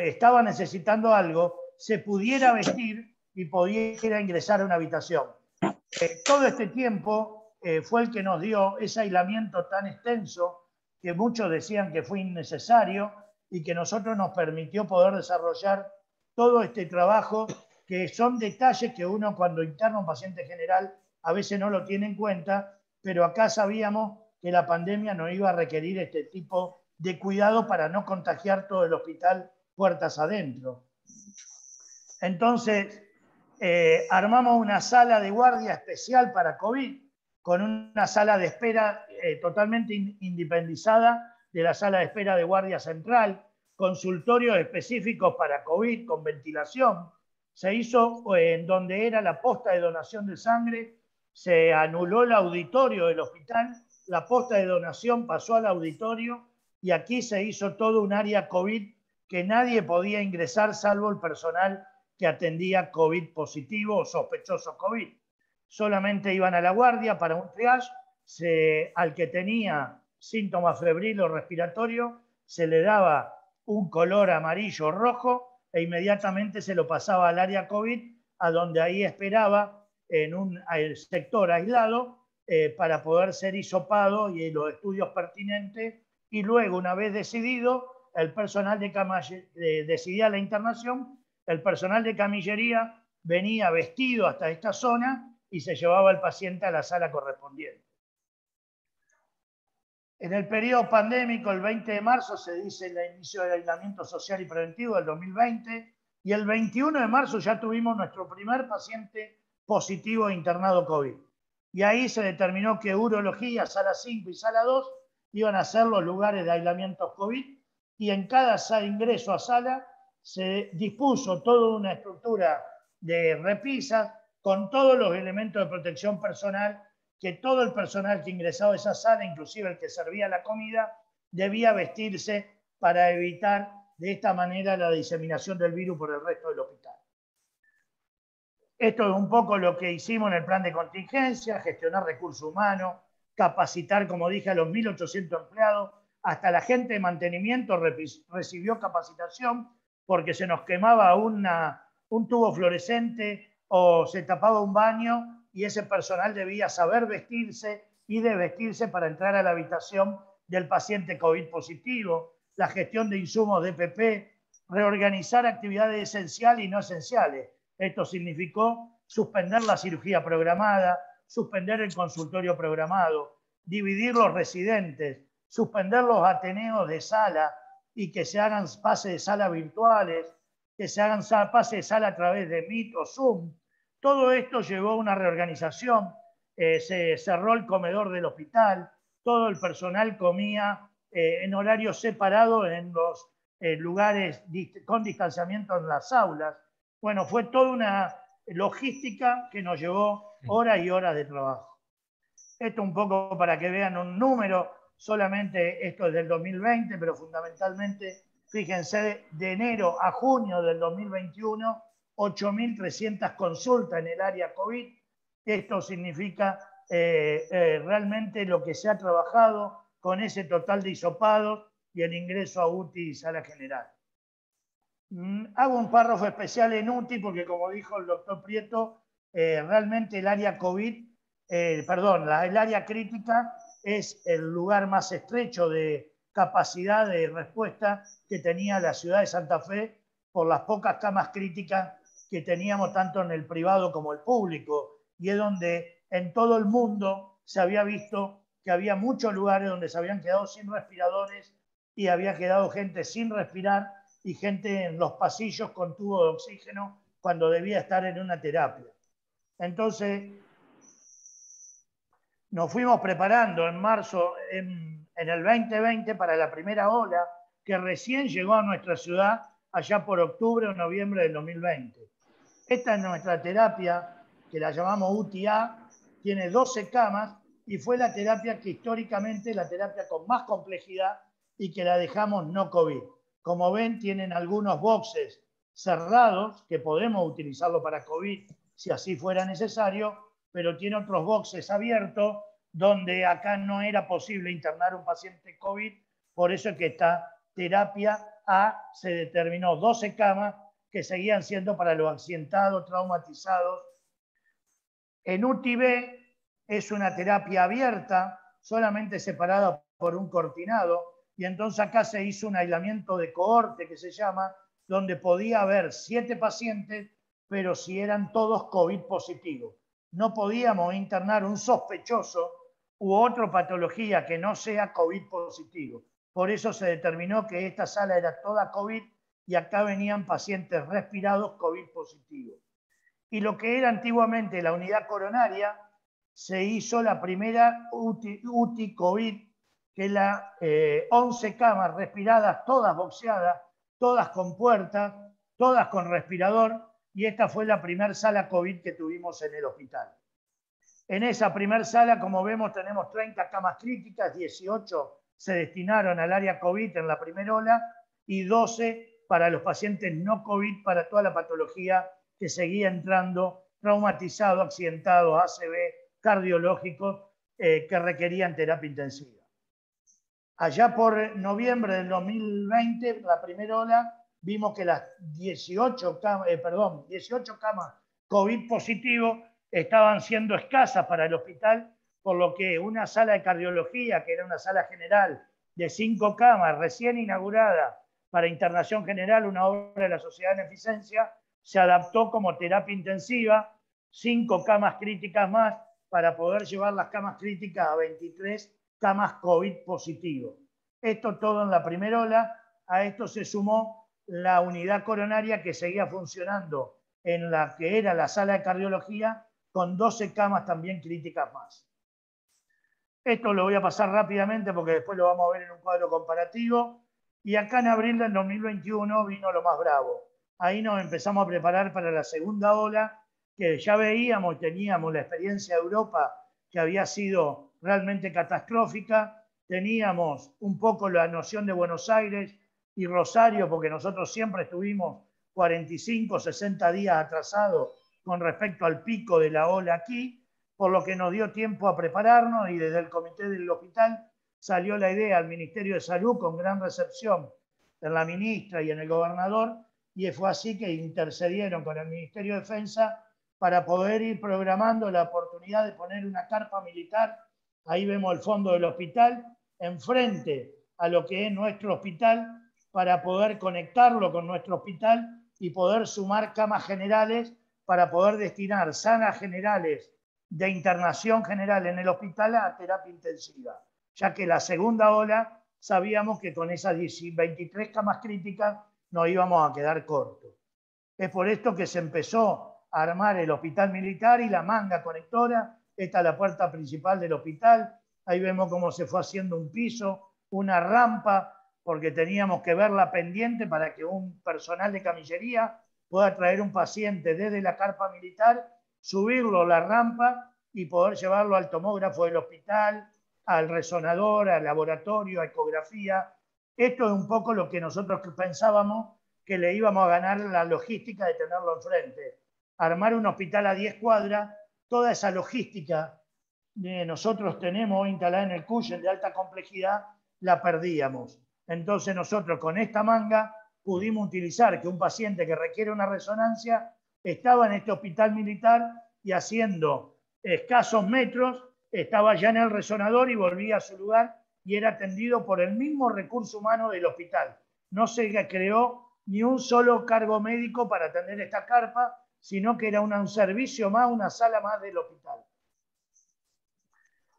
estaba necesitando algo, se pudiera vestir y pudiera ingresar a una habitación. Eh, todo este tiempo eh, fue el que nos dio ese aislamiento tan extenso que muchos decían que fue innecesario y que nosotros nos permitió poder desarrollar todo este trabajo, que son detalles que uno cuando interna un paciente general a veces no lo tiene en cuenta, pero acá sabíamos que la pandemia no iba a requerir este tipo de cuidado para no contagiar todo el hospital puertas adentro. Entonces, eh, armamos una sala de guardia especial para COVID, con una sala de espera eh, totalmente independizada de la sala de espera de guardia central, consultorios específicos para COVID con ventilación. Se hizo eh, en donde era la posta de donación de sangre, se anuló el auditorio del hospital, la posta de donación pasó al auditorio y aquí se hizo todo un área COVID que nadie podía ingresar salvo el personal que atendía COVID positivo o sospechoso COVID. Solamente iban a la guardia para un triage, al que tenía síntomas febril o respiratorio, se le daba un color amarillo o rojo e inmediatamente se lo pasaba al área COVID, a donde ahí esperaba en un sector aislado eh, para poder ser hisopado y los estudios pertinentes. Y luego, una vez decidido, el personal de camillería, decidía la internación, el personal de camillería venía vestido hasta esta zona y se llevaba al paciente a la sala correspondiente. En el periodo pandémico, el 20 de marzo, se dice el inicio del aislamiento social y preventivo del 2020, y el 21 de marzo ya tuvimos nuestro primer paciente positivo internado COVID. Y ahí se determinó que urología, sala 5 y sala 2 iban a ser los lugares de aislamiento COVID y en cada ingreso a sala se dispuso toda una estructura de repisas con todos los elementos de protección personal que todo el personal que ingresaba a esa sala, inclusive el que servía la comida, debía vestirse para evitar de esta manera la diseminación del virus por el resto del hospital. Esto es un poco lo que hicimos en el plan de contingencia, gestionar recursos humanos, capacitar, como dije, a los 1.800 empleados, hasta la gente de mantenimiento recibió capacitación porque se nos quemaba un tubo fluorescente o se tapaba un baño y ese personal debía saber vestirse y de vestirse para entrar a la habitación del paciente COVID positivo, la gestión de insumos de PP, reorganizar actividades esenciales y no esenciales. Esto significó suspender la cirugía programada, suspender el consultorio programado, dividir los residentes, suspender los ateneos de sala y que se hagan pases de sala virtuales, que se hagan pases de sala a través de Meet o Zoom. Todo esto llevó a una reorganización, eh, se cerró el comedor del hospital, todo el personal comía eh, en horario separado en los eh, lugares con distanciamiento en las aulas. Bueno, fue toda una logística que nos llevó horas y horas de trabajo. Esto un poco para que vean un número, solamente esto es del 2020, pero fundamentalmente, fíjense, de enero a junio del 2021, 8.300 consultas en el área COVID. Esto significa eh, eh, realmente lo que se ha trabajado con ese total de hisopados y el ingreso a UTI y sala general. Mm, hago un párrafo especial en UTI porque, como dijo el doctor Prieto, eh, realmente el área COVID, perdón, el área crítica es el lugar más estrecho de capacidad de respuesta que tenía la ciudad de Santa Fe por las pocas camas críticas que teníamos tanto en el privado como el público. Y es donde en todo el mundo se había visto que había muchos lugares donde se habían quedado sin respiradores y había quedado gente sin respirar y gente en los pasillos con tubo de oxígeno cuando debía estar en una terapia. Entonces, nos fuimos preparando en marzo, en, el 2020, para la primera ola que recién llegó a nuestra ciudad allá por octubre o noviembre del 2020. Esta es nuestra terapia, que la llamamos UTIA, tiene 12 camas y fue la terapia que históricamente la terapia con más complejidad y que la dejamos no COVID. Como ven, tienen algunos boxes cerrados que podemos utilizarlo para COVID si así fuera necesario, pero tiene otros boxes abiertos donde acá no era posible internar un paciente COVID, por eso es que esta terapia A se determinó 12 camas que seguían siendo para los accidentados, traumatizados. En UTIB es una terapia abierta, solamente separada por un cortinado, y entonces acá se hizo un aislamiento de cohorte que se llama, donde podía haber siete pacientes, pero si eran todos COVID positivos. No podíamos internar un sospechoso u otra patología que no sea COVID positivo. Por eso se determinó que esta sala era toda COVID y acá venían pacientes respirados COVID positivos. Y lo que era antiguamente la unidad coronaria, se hizo la primera UTI, COVID, que la 11 eh, camas respiradas, todas boxeadas, todas con puertas, todas con respirador, y esta fue la primera sala COVID que tuvimos en el hospital. En esa primera sala, como vemos, tenemos 30 camas críticas, 18 se destinaron al área COVID en la primera ola y 12 para los pacientes no COVID, para toda la patología que seguía entrando, traumatizado, accidentado, ACV, cardiológicos eh, que requerían terapia intensiva. Allá por noviembre del 2020, la primera ola, vimos que las 18, eh, perdón, 18 camas COVID positivo estaban siendo escasas para el hospital, por lo que una sala de cardiología, que era una sala general de cinco camas recién inaugurada para internación general, una obra de la Sociedad de Beneficencia, se adaptó como terapia intensiva, cinco camas críticas más, para poder llevar las camas críticas a 23 camas COVID positivo. Esto todo en la primera ola. A esto se sumó la unidad coronaria que seguía funcionando en la que era la sala de cardiología con 12 camas también críticas más. Esto lo voy a pasar rápidamente porque después lo vamos a ver en un cuadro comparativo. Y acá en abril del 2021 vino lo más bravo. Ahí nos empezamos a preparar para la segunda ola que ya veíamos, teníamos la experiencia de Europa que había sido realmente catastrófica, teníamos un poco la noción de Buenos Aires y Rosario, porque nosotros siempre estuvimos 45, 60 días atrasados con respecto al pico de la ola aquí, por lo que nos dio tiempo a prepararnos y desde el comité del hospital salió la idea al Ministerio de Salud con gran recepción en la ministra y en el gobernador, y fue así que intercedieron con el Ministerio de Defensa para poder ir programando la oportunidad de poner una carpa militar. Ahí vemos el fondo del hospital, enfrente a lo que es nuestro hospital, para poder conectarlo con nuestro hospital y poder sumar camas generales para poder destinar salas generales de internación general en el hospital a terapia intensiva, ya que la segunda ola sabíamos que con esas 23 camas críticas nos íbamos a quedar cortos. Es por esto que se empezó armar el hospital militar y la manga conectora. Esta es la puerta principal del hospital. Ahí vemos cómo se fue haciendo un piso, una rampa, porque teníamos que ver la pendiente para que un personal de camillería pueda traer un paciente desde la carpa militar, subirlo a la rampa y poder llevarlo al tomógrafo del hospital, al resonador, al laboratorio, a ecografía. Esto es un poco lo que nosotros pensábamos que le íbamos a ganar la logística de tenerlo enfrente armar un hospital a 10 cuadras, toda esa logística que nosotros tenemos instalada en el Cuyen de alta complejidad, la perdíamos. Entonces nosotros con esta manga pudimos utilizar que un paciente que requiere una resonancia estaba en este hospital militar y haciendo escasos metros estaba ya en el resonador y volvía a su lugar y era atendido por el mismo recurso humano del hospital. No se creó ni un solo cargo médico para atender esta carpa, sino que era un servicio más, una sala más del hospital.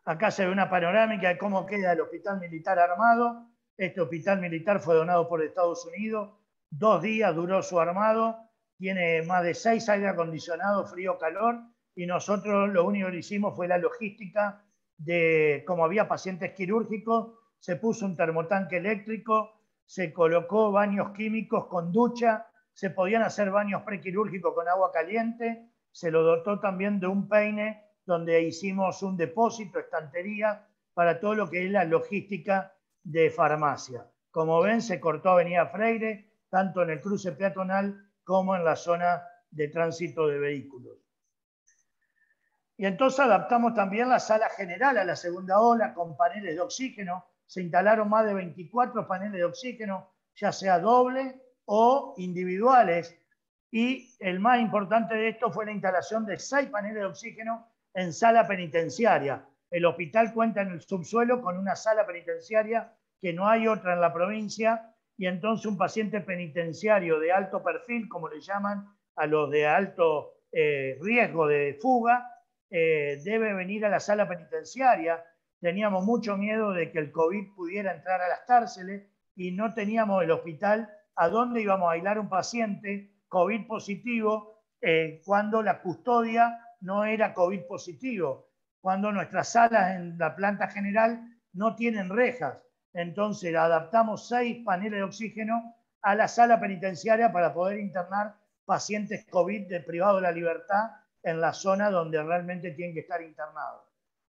Acá se ve una panorámica de cómo queda el hospital militar armado. Este hospital militar fue donado por Estados Unidos. Dos días duró su armado. Tiene más de seis aire acondicionado, frío, calor. Y nosotros lo único que hicimos fue la logística de, como había pacientes quirúrgicos, se puso un termotanque eléctrico, se colocó baños químicos con ducha, se podían hacer baños prequirúrgicos con agua caliente, se lo dotó también de un peine donde hicimos un depósito, estantería, para todo lo que es la logística de farmacia. Como ven, se cortó Avenida Freire, tanto en el cruce peatonal como en la zona de tránsito de vehículos. Y entonces adaptamos también la sala general a la segunda ola con paneles de oxígeno. Se instalaron más de 24 paneles de oxígeno, ya sea doble o individuales. Y el más importante de esto fue la instalación de seis paneles de oxígeno en sala penitenciaria. El hospital cuenta en el subsuelo con una sala penitenciaria que no hay otra en la provincia y entonces un paciente penitenciario de alto perfil, como le llaman a los de alto eh, riesgo de fuga, eh, debe venir a la sala penitenciaria. Teníamos mucho miedo de que el COVID pudiera entrar a las cárceles y no teníamos el hospital a dónde íbamos a aislar un paciente COVID positivo eh, cuando la custodia no era COVID positivo, cuando nuestras salas en la planta general no tienen rejas. Entonces adaptamos seis paneles de oxígeno a la sala penitenciaria para poder internar pacientes COVID de privado de la libertad en la zona donde realmente tienen que estar internados.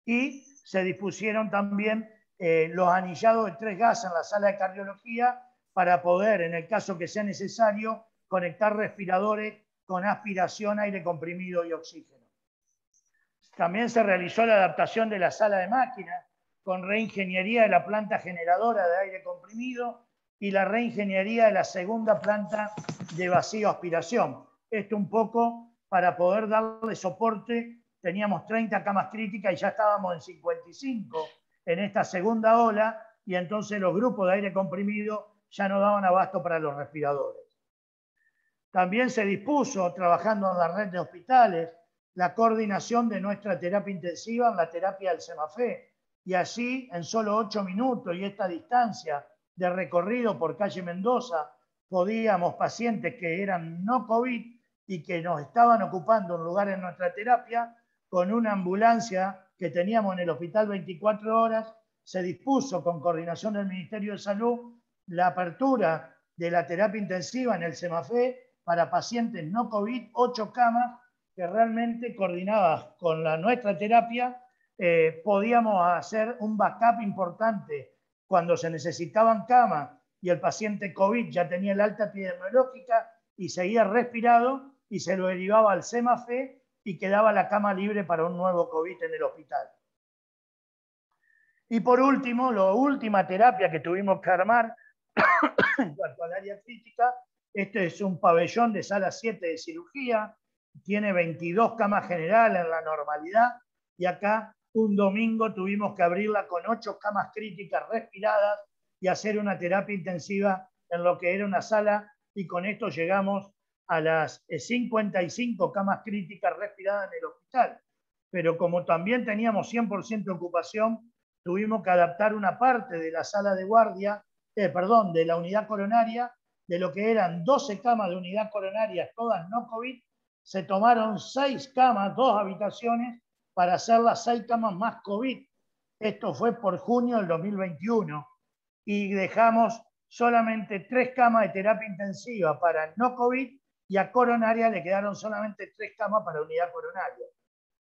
Y se dispusieron también eh, los anillados de tres gases en la sala de cardiología para poder, en el caso que sea necesario, conectar respiradores con aspiración, aire comprimido y oxígeno. También se realizó la adaptación de la sala de máquinas con reingeniería de la planta generadora de aire comprimido y la reingeniería de la segunda planta de vacío aspiración. Esto un poco para poder darle soporte. Teníamos 30 camas críticas y ya estábamos en 55 en esta segunda ola y entonces los grupos de aire comprimido ya no daban abasto para los respiradores. También se dispuso, trabajando en la red de hospitales, la coordinación de nuestra terapia intensiva en la terapia del semafé. Y así, en solo ocho minutos y esta distancia de recorrido por calle Mendoza, podíamos pacientes que eran no COVID y que nos estaban ocupando un lugar en nuestra terapia, con una ambulancia que teníamos en el hospital 24 horas, se dispuso con coordinación del Ministerio de Salud la apertura de la terapia intensiva en el SEMAFE para pacientes no COVID, ocho camas que realmente coordinadas con la nuestra terapia eh, podíamos hacer un backup importante cuando se necesitaban camas y el paciente COVID ya tenía el alta epidemiológica y seguía respirado, y se lo derivaba al SEMAFE y quedaba la cama libre para un nuevo COVID en el hospital. Y por último, la última terapia que tuvimos que armar en cuanto al área crítica, este es un pabellón de sala 7 de cirugía, tiene 22 camas generales en la normalidad y acá un domingo tuvimos que abrirla con 8 camas críticas respiradas y hacer una terapia intensiva en lo que era una sala y con esto llegamos a las 55 eh, camas críticas respiradas en el hospital. Pero como también teníamos 100% ocupación, tuvimos que adaptar una parte de la sala de guardia, eh, perdón, de la unidad coronaria, de lo que eran 12 camas de unidad coronaria, todas no COVID, se tomaron 6 camas, dos habitaciones, para hacer las 6 camas más COVID. Esto fue por junio del 2021 y dejamos solamente 3 camas de terapia intensiva para no COVID y a coronaria le quedaron solamente tres camas para unidad coronaria.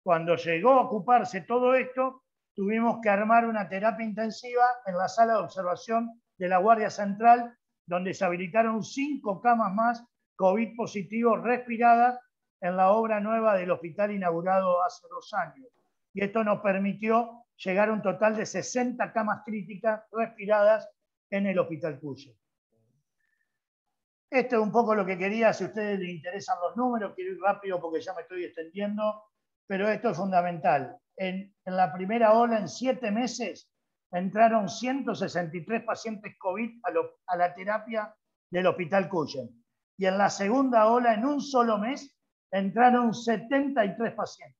Cuando llegó a ocuparse todo esto, tuvimos que armar una terapia intensiva en la sala de observación de la Guardia Central, donde se habilitaron cinco camas más COVID positivos respiradas en la obra nueva del hospital inaugurado hace dos años. Y esto nos permitió llegar a un total de 60 camas críticas respiradas en el Hospital Cuyo. Esto es un poco lo que quería, si a ustedes les interesan los números, quiero ir rápido porque ya me estoy extendiendo, pero esto es fundamental. En, la primera ola, en siete meses, entraron 163 pacientes COVID a, la terapia del Hospital Cuyen. Y en la segunda ola, en un solo mes, entraron 73 pacientes.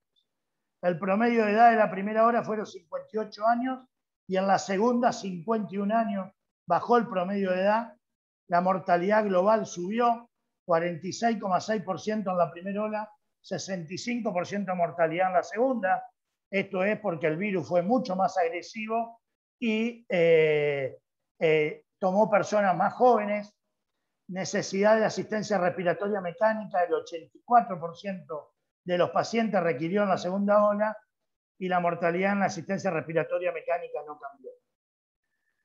El promedio de edad de la primera hora fueron 58 años y en la segunda 51 años bajó el promedio de edad la mortalidad global subió 46,6% en la primera ola, 65% de mortalidad en la segunda. Esto es porque el virus fue mucho más agresivo y eh, eh, tomó personas más jóvenes. Necesidad de asistencia respiratoria mecánica, el 84% de los pacientes requirió en la segunda ola y la mortalidad en la asistencia respiratoria mecánica no cambió.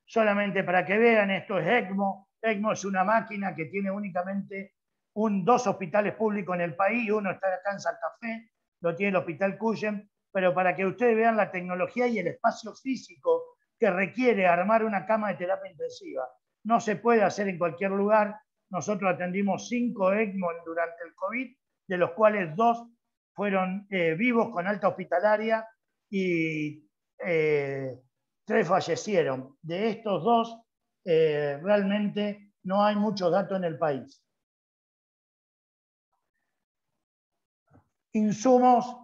Solamente para que vean, esto es ECMO. ECMO es una máquina que tiene únicamente un, dos hospitales públicos en el país, uno está acá en Santa Fe, lo tiene el Hospital Cuyen, pero para que ustedes vean la tecnología y el espacio físico que requiere armar una cama de terapia intensiva. No se puede hacer en cualquier lugar. Nosotros atendimos cinco ECMO durante el COVID, de los cuales dos fueron eh, vivos con alta hospitalaria y eh, tres fallecieron. De estos dos, eh, realmente no hay muchos datos en el país. Insumos,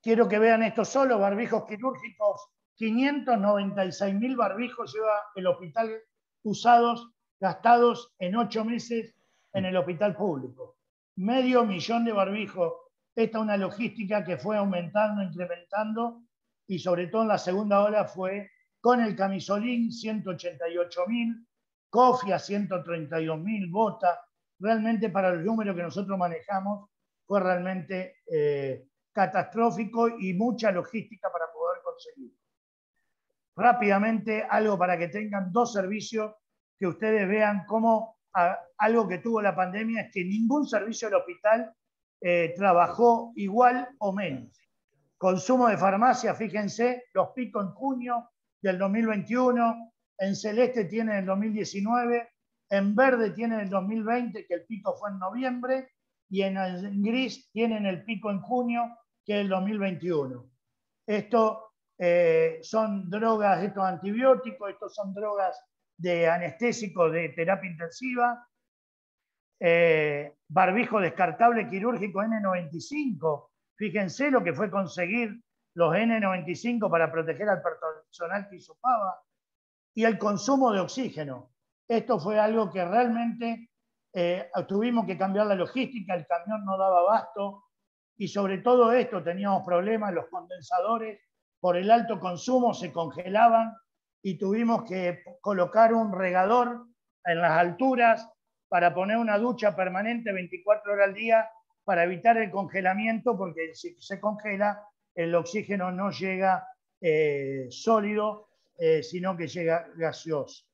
quiero que vean esto solo, barbijos quirúrgicos, 596 mil barbijos lleva el hospital usados, gastados en ocho meses en el hospital público. Medio millón de barbijos esta es una logística que fue aumentando, incrementando y sobre todo en la segunda ola fue con el camisolín 188 mil, cofia 132 mil, bota. Realmente para el número que nosotros manejamos fue realmente eh, catastrófico y mucha logística para poder conseguir. Rápidamente, algo para que tengan dos servicios que ustedes vean cómo algo que tuvo la pandemia es que ningún servicio del hospital eh, trabajó igual o menos. Consumo de farmacia, fíjense, los picos en junio del 2021, en celeste tiene el 2019, en verde tienen el 2020, que el pico fue en noviembre, y en, gris tienen el pico en junio, que es el 2021. Esto eh, son drogas, estos antibióticos, estos son drogas de anestésicos de terapia intensiva, eh, barbijo descartable quirúrgico N95. Fíjense lo que fue conseguir los N95 para proteger al personal que hisopaba y el consumo de oxígeno. Esto fue algo que realmente eh, tuvimos que cambiar la logística, el camión no daba abasto y sobre todo esto teníamos problemas, los condensadores por el alto consumo se congelaban y tuvimos que colocar un regador en las alturas para poner una ducha permanente 24 horas al día para evitar el congelamiento, porque si se congela, el oxígeno no llega eh, sólido, eh, sino que llega gaseoso.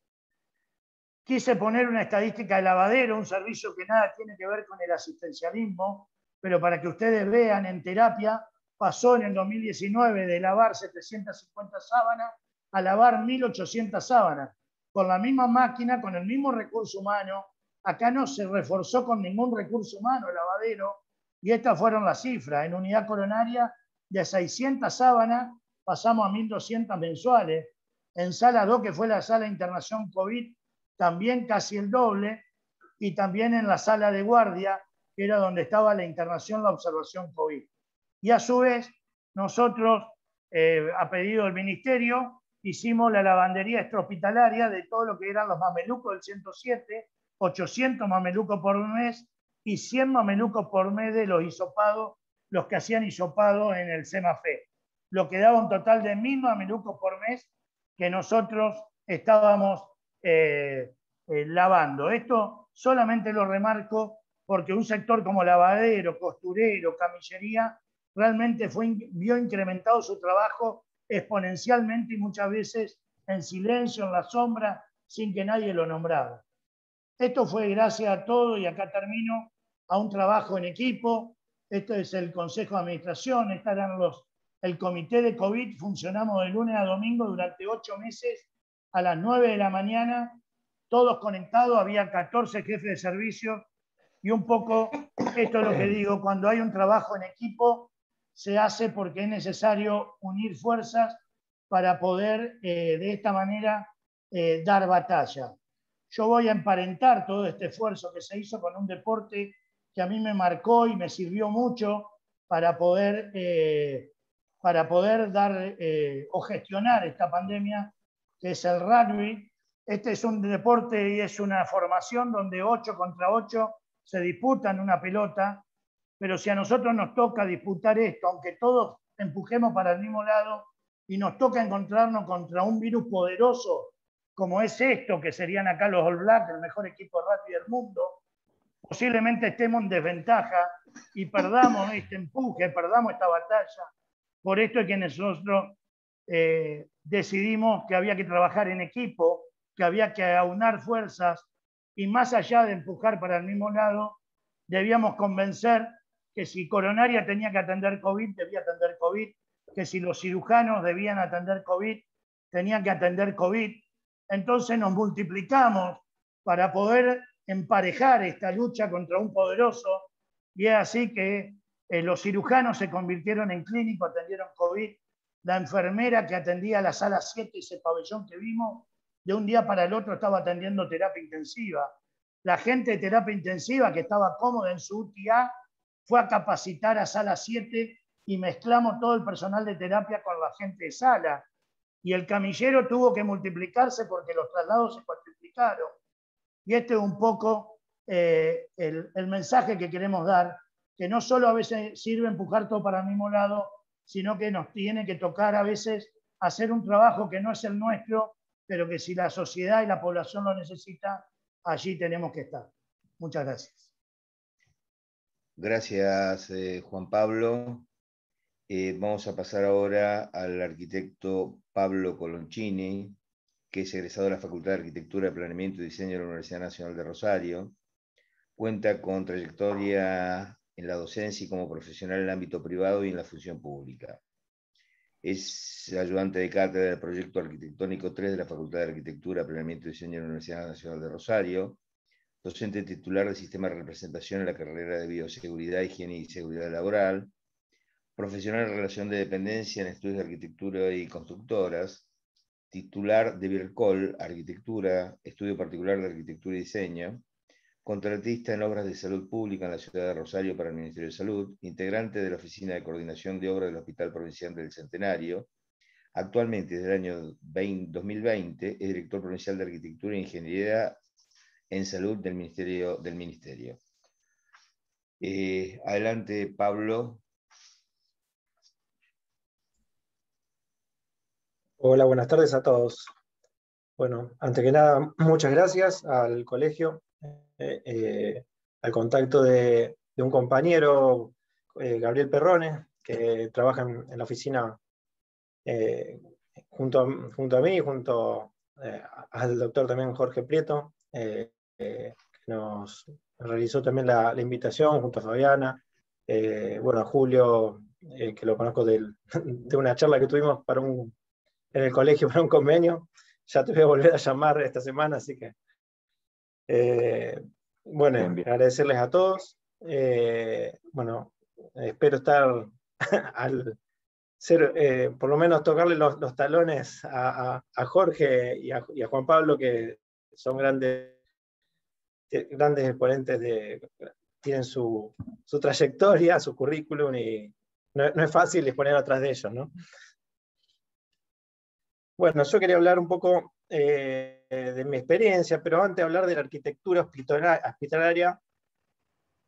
Quise poner una estadística de lavadero, un servicio que nada tiene que ver con el asistencialismo, pero para que ustedes vean, en terapia pasó en el 2019 de lavar 750 sábanas a lavar 1.800 sábanas, con la misma máquina, con el mismo recurso humano, Acá no se reforzó con ningún recurso humano el lavadero y estas fueron las cifras. En unidad coronaria de 600 sábanas pasamos a 1.200 mensuales. En sala 2, que fue la sala de internación COVID, también casi el doble. Y también en la sala de guardia, que era donde estaba la internación, la observación COVID. Y a su vez, nosotros, eh, a pedido del ministerio, hicimos la lavandería extrahospitalaria de todo lo que eran los mamelucos del 107 800 mamelucos por mes y 100 mamelucos por mes de los hisopados, los que hacían hisopado en el SEMAFE, lo que daba un total de 1.000 mamelucos por mes que nosotros estábamos eh, eh, lavando. Esto solamente lo remarco porque un sector como lavadero, costurero, camillería, realmente fue, vio incrementado su trabajo exponencialmente y muchas veces en silencio, en la sombra, sin que nadie lo nombrara. Esto fue gracias a todo, y acá termino, a un trabajo en equipo. Esto es el Consejo de Administración, estarán los, el Comité de COVID. Funcionamos de lunes a domingo durante ocho meses a las nueve de la mañana, todos conectados. Había 14 jefes de servicio. Y un poco, esto es lo que digo, cuando hay un trabajo en equipo, se hace porque es necesario unir fuerzas para poder eh, de esta manera eh, dar batalla yo voy a emparentar todo este esfuerzo que se hizo con un deporte que a mí me marcó y me sirvió mucho para poder, eh, para poder dar o gestionar esta pandemia, que es el rugby. Este es un deporte y es una formación donde 8 contra 8 se disputan una pelota, pero si a nosotros nos toca disputar esto, aunque todos empujemos para el mismo lado y nos toca encontrarnos contra un virus poderoso como es esto, que serían acá los All Blacks, el mejor equipo de rugby del mundo, posiblemente estemos en desventaja y perdamos este empuje, perdamos esta batalla. Por esto es que nosotros eh, decidimos que había que trabajar en equipo, que había que aunar fuerzas y más allá de empujar para el mismo lado, debíamos convencer que si Coronaria tenía que atender COVID, debía atender COVID, que si los cirujanos debían atender COVID, tenían que atender COVID. Entonces nos multiplicamos para poder emparejar esta lucha contra un poderoso y es así que eh, los cirujanos se convirtieron en clínicos, atendieron COVID, la enfermera que atendía la sala 7, ese pabellón que vimos, de un día para el otro estaba atendiendo terapia intensiva. La gente de terapia intensiva que estaba cómoda en su UTIA fue a capacitar a sala 7 y mezclamos todo el personal de terapia con la gente de sala. Y el camillero tuvo que multiplicarse porque los traslados se multiplicaron. Y este es un poco eh, el, mensaje que queremos dar, que no solo a veces sirve empujar todo para el mismo lado, sino que nos tiene que tocar a veces hacer un trabajo que no es el nuestro, pero que si la sociedad y la población lo necesita, allí tenemos que estar. Muchas gracias. Gracias, eh, Juan Pablo. Eh, vamos a pasar ahora al arquitecto Pablo Coloncini, que es egresado de la Facultad de Arquitectura, Planeamiento y Diseño de la Universidad Nacional de Rosario. Cuenta con trayectoria en la docencia y como profesional en el ámbito privado y en la función pública. Es ayudante de cátedra del proyecto arquitectónico 3 de la Facultad de Arquitectura, Planeamiento y Diseño de la Universidad Nacional de Rosario, docente titular del Sistema de Representación en la carrera de Bioseguridad, Higiene y Seguridad Laboral, profesional en relación de dependencia en estudios de arquitectura y constructoras, titular de BIRCOL, Arquitectura, Estudio Particular de Arquitectura y Diseño, contratista en obras de salud pública en la ciudad de Rosario para el Ministerio de Salud, integrante de la Oficina de Coordinación de Obras del Hospital Provincial del Centenario, actualmente desde el año 2020 es director provincial de Arquitectura e Ingeniería en salud del Ministerio. Del ministerio. Eh, adelante, Pablo. Hola, buenas tardes a todos. Bueno, antes que nada, muchas gracias al colegio, eh, eh, al contacto de, un compañero, Gabriel Perrone, que trabaja en, la oficina junto, a, junto a mí, junto al doctor también Jorge Prieto, que nos realizó también la, invitación junto a Fabiana, eh, bueno, a Julio, eh, que lo conozco de, una charla que tuvimos para un, en el colegio para un convenio. Ya te voy a volver a llamar esta semana, así que. Eh, bueno, agradecerles a todos. bueno, espero estar al ser, por lo menos tocarle los, talones a, Jorge y a, y a Juan Pablo, que son grandes grandes exponentes de, tienen su, trayectoria, su currículum y no, es fácil exponer atrás de ellos, ¿no? Bueno, yo quería hablar un poco eh, de mi experiencia, pero antes de hablar de la arquitectura hospitalaria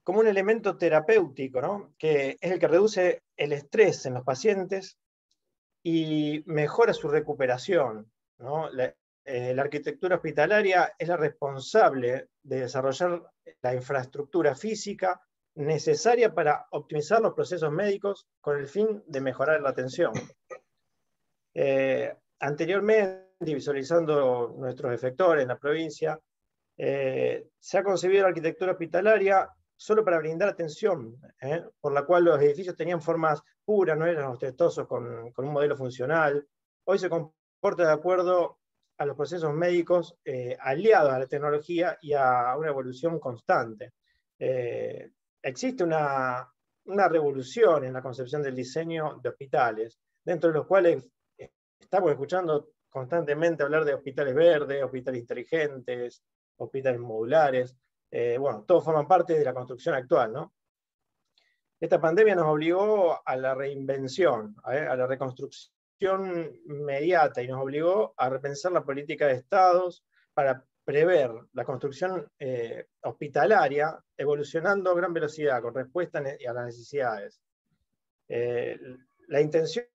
como un elemento terapéutico, ¿no? que es el que reduce el estrés en los pacientes y mejora su recuperación. ¿no? Eh, la arquitectura hospitalaria es la responsable de desarrollar la infraestructura física necesaria para optimizar los procesos médicos con el fin de mejorar la atención. Eh, anteriormente, visualizando nuestros efectores en la provincia, eh, se ha concebido la arquitectura hospitalaria solo para brindar atención, por la cual los edificios tenían formas puras, no eran ostentosos con, con un modelo funcional. Hoy se comporta de acuerdo a los procesos médicos eh, aliados a la tecnología y a una evolución constante. Eh, existe una, revolución en la concepción del diseño de hospitales, dentro de los cuales estamos escuchando constantemente hablar de hospitales verdes, hospitales inteligentes, hospitales modulares. Eh, bueno, todos forman parte de la construcción actual, ¿no? Esta pandemia nos obligó a la reinvención, a la reconstrucción inmediata y nos obligó a repensar la política de estados para prever la construcción eh, hospitalaria evolucionando a gran velocidad con respuesta a las necesidades. Eh, la intención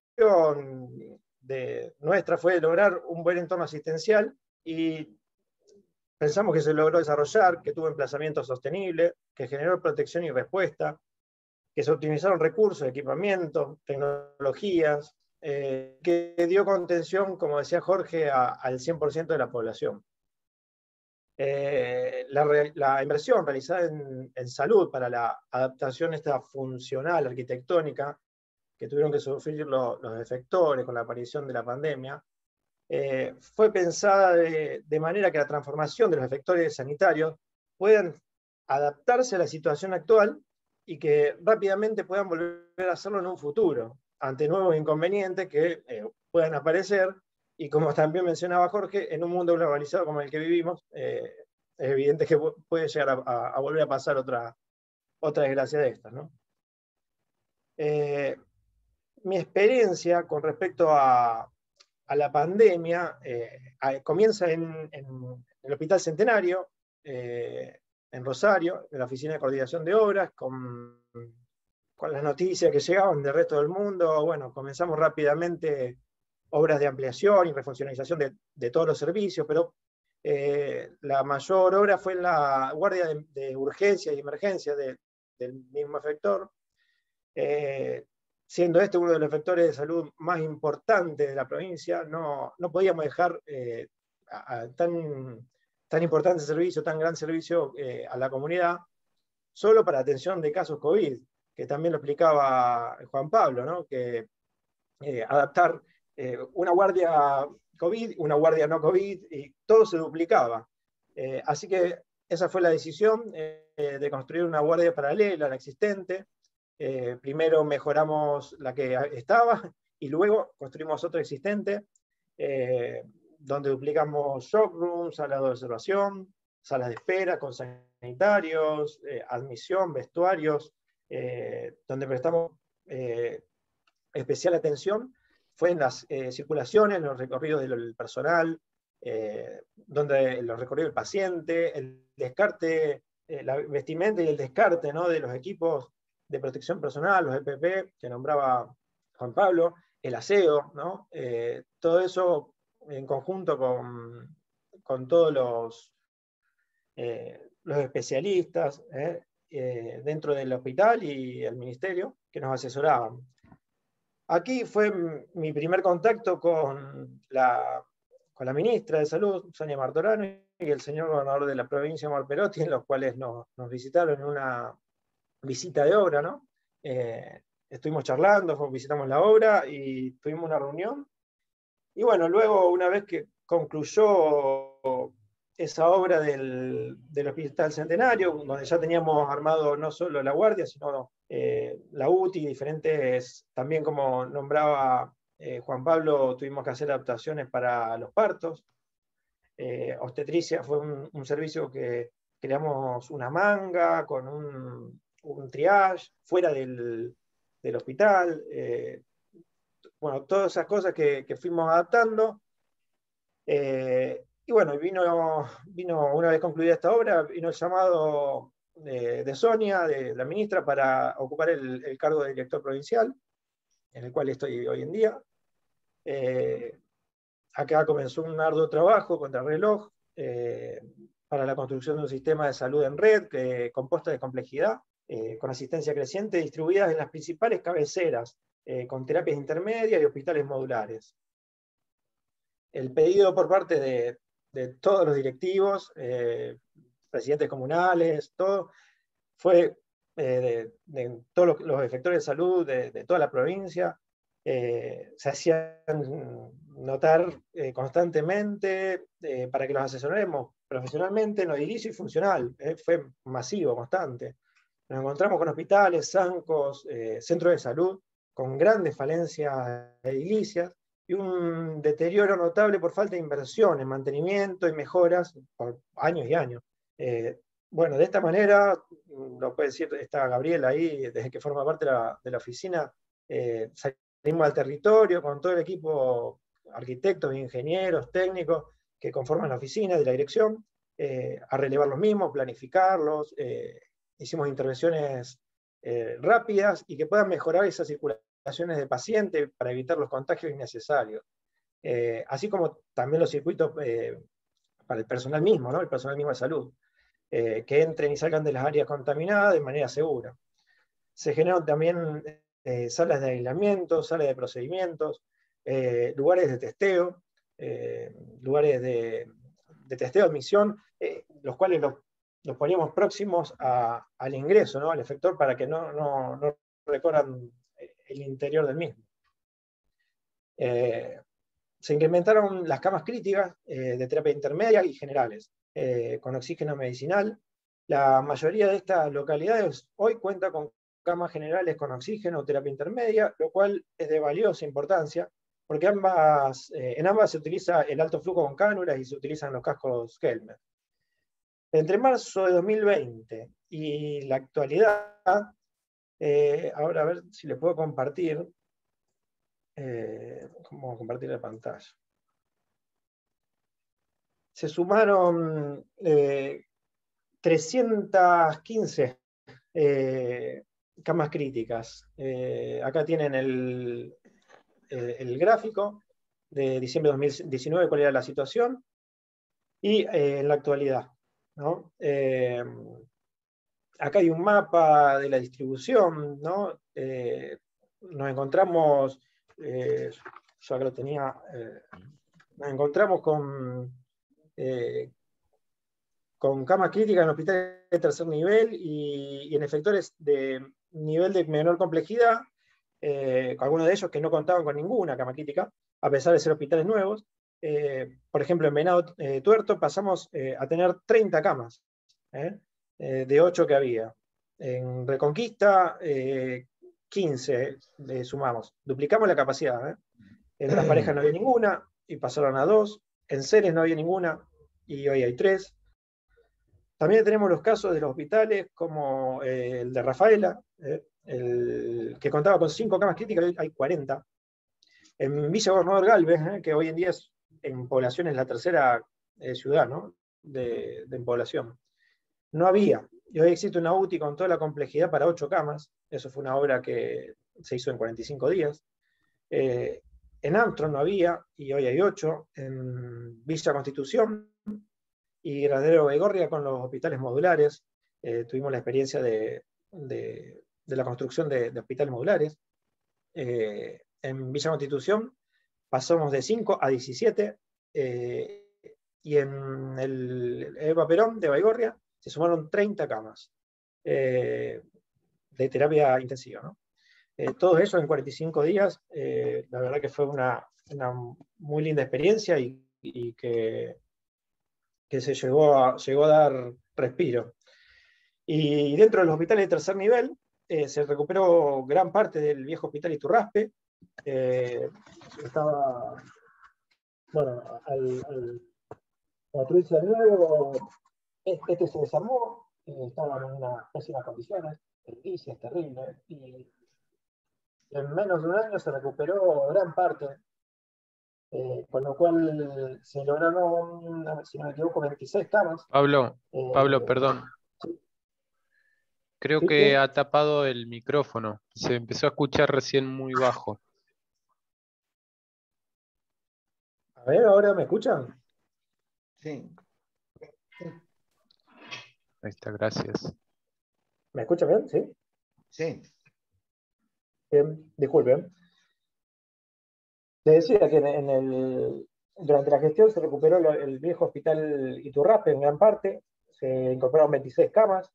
de nuestra fue lograr un buen entorno asistencial y pensamos que se logró desarrollar, que tuvo emplazamiento sostenible, que generó protección y respuesta, que se optimizaron recursos, equipamiento, tecnologías, eh, que dio contención, como decía Jorge, al 100% de la población. Eh, la, inversión realizada en, salud para la adaptación esta funcional, arquitectónica, que tuvieron que sufrir los efectores con la aparición de la pandemia, eh, fue pensada de, manera que la transformación de los efectores sanitarios puedan adaptarse a la situación actual y que rápidamente puedan volver a hacerlo en un futuro, ante nuevos inconvenientes que eh, puedan aparecer. Y como también mencionaba Jorge, en un mundo globalizado como el que vivimos, eh, es evidente que puede llegar a, volver a pasar otra, otra desgracia de estas. mi experiencia con respecto a, a la pandemia, eh, comienza en, el Hospital Centenario, eh, en Rosario, en la Oficina de Coordinación de Obras, con, con las noticias que llegaban del resto del mundo. Bueno, comenzamos rápidamente obras de ampliación y refuncionalización de, todos los servicios, pero eh, la mayor obra fue en la guardia de, urgencia y emergencia del mismo efector siendo este uno de los efectores de salud más importantes de la provincia, no, no podíamos dejar eh, tan, tan importante servicio, tan gran servicio eh, a la comunidad, solo para atención de casos COVID, que también lo explicaba Juan Pablo, ¿no? que eh, adaptar una guardia COVID, una guardia no COVID, y todo se duplicaba. así que esa fue la decisión de construir una guardia paralela a la existente, eh, primero mejoramos la que estaba y luego construimos otra existente, eh, donde duplicamos showrooms, salas de observación, salas de espera con sanitarios, eh, admisión, vestuarios, donde prestamos especial atención fue en las circulaciones, en los recorridos del personal, donde los recorridos del paciente, el descarte, la vestimenta y el descarte de los equipos de protección personal, los EPP que nombraba Juan Pablo, el aseo. Eh, todo eso en conjunto con, todos los, eh, especialistas ¿eh? Dentro del hospital y el ministerio que nos asesoraban. Aquí fue mi primer contacto con la, con la ministra de Salud, Sonia Martorano, y el señor gobernador de la provincia, Mar Perotti, en los cuales nos, nos visitaron en una visita de obra, ¿no? Eh, estuvimos charlando, visitamos la obra y tuvimos una reunión. Y bueno, luego, una vez que concluyó esa obra del, Hospital Centenario, donde ya teníamos armado no solo la guardia, sino eh, la UTI, diferentes, también como nombraba eh, Juan Pablo, tuvimos que hacer adaptaciones para los partos. obstetricia fue un, un servicio que creamos una manga con un un triage fuera del, hospital, eh, bueno, todas esas cosas que, fuimos adaptando. Eh, y bueno, vino, vino, una vez concluida esta obra, vino el llamado de, Sonia, de la ministra, para ocupar el, cargo de director provincial, en el cual estoy hoy en día. Eh, acá comenzó un arduo trabajo contra el reloj para la construcción de un sistema de salud en red que, compuesto de complejidad, eh, con asistencia creciente distribuidas en las principales cabeceras, eh, con terapias intermedias y hospitales modulares. El pedido por parte de, todos los directivos, eh, presidentes comunales, todo, fue de, todos los, efectores de salud de, toda la provincia, se hacían notar constantemente para que los asesoremos profesionalmente, no edilicio y funcional. fue masivo, constante. Nos encontramos con hospitales, zancos, eh, centros de salud con grandes falencias edilicias y un deterioro notable por falta de inversión en mantenimiento y mejoras por años y años. Eh, bueno, de esta manera, lo puede decir, está Gabriel ahí, desde que forma parte de la, oficina, eh, salimos al territorio con todo el equipo, arquitectos, ingenieros, técnicos que conforman la oficina de la dirección, a relevar los mismos, planificarlos, hicimos intervenciones eh, rápidas y que puedan mejorar esas circulaciones de paciente para evitar los contagios innecesarios. Eh, así como también los circuitos eh, para el personal mismo, ¿no? el personal mismo de salud, que entren y salgan de las áreas contaminadas de manera segura. Se generan también salas de aislamiento, salas de procedimientos, lugares de testeo, lugares de, de testeo de admisión, los cuales los, poníamos próximos al ingreso, ¿no? al efector, para que no, no, no recorran el interior del mismo. Eh, se incrementaron las camas críticas eh, de terapia intermedia y generales, eh, con oxígeno medicinal. La mayoría de estas localidades hoy cuenta con camas generales con oxígeno o terapia intermedia, lo cual es de valiosa importancia, porque ambas, en ambas se utiliza el alto flujo con cánulas y se utilizan los cascos Helmer. Entre marzo de 2020 y la actualidad, ahora a ver si le puedo compartir, eh, ¿Cómo compartir la pantalla? Se sumaron 315 eh, eh, camas críticas. acá tienen el, gráfico de diciembre de 2019, cuál era la situación, y en la actualidad. Acá hay un mapa de la distribución, ¿no? nos encontramos eh, yo acá lo tenía, eh, nos encontramos con, eh, con camas críticas en hospitales de tercer nivel y, en efectores de nivel de menor complejidad, algunos de ellos que no contaban con ninguna cama crítica, a pesar de ser hospitales nuevos. por ejemplo, en Venado Tuerto pasamos a tener 30 camas, de 8 que había. En Reconquista, 15 le sumamos. Duplicamos la capacidad. ¿eh? En las parejas no había ninguna y pasaron a dos. En seres no había ninguna y hoy hay tres. También tenemos los casos de los hospitales como eh, el de Rafaela, ¿eh? el que contaba con cinco camas críticas, hoy hay 40. En Villa Gobernador Galvez, que hoy en día es, en población es la tercera ciudad de, de población. No había, y hoy existe una UTI con toda la complejidad para ocho camas. Eso fue una obra que se hizo en 45 días. Eh, en Armstrong no había, y hoy hay ocho. En Villa Constitución y Granadero Begorria con los hospitales modulares. Eh, tuvimos la experiencia de, la construcción de, hospitales modulares. Eh, en Villa Constitución pasamos de 5 a 17. y en el Eva Perón de Baigorria se sumaron 30 camas eh, de terapia intensiva. Eh, todo eso en 45 días, eh, la verdad que fue una, muy linda experiencia y, que, se llegó a, a dar respiro. Y dentro de los hospitales de tercer nivel, se recuperó gran parte del viejo hospital Iturraspe. estaba, bueno, al, al construirse de nuevo, este se desarmó, eh, estaba en unas pésimas condiciones, el es terrible, y en menos de un año se recuperó gran parte, eh, con lo cual se lograron, si no me equivoco, 26 camas. Pablo, eh, Pablo, perdón. Creo que ha tapado el micrófono. Se empezó a escuchar recién muy bajo. A ver, ¿ahora me escuchan? Sí. Ahí está, gracias. ¿Me escucha bien? Sí. Sí. Bien, disculpen. Le decía que en el, durante la gestión se recuperó el viejo hospital Iturrape en gran parte, se incorporaron 26 camas,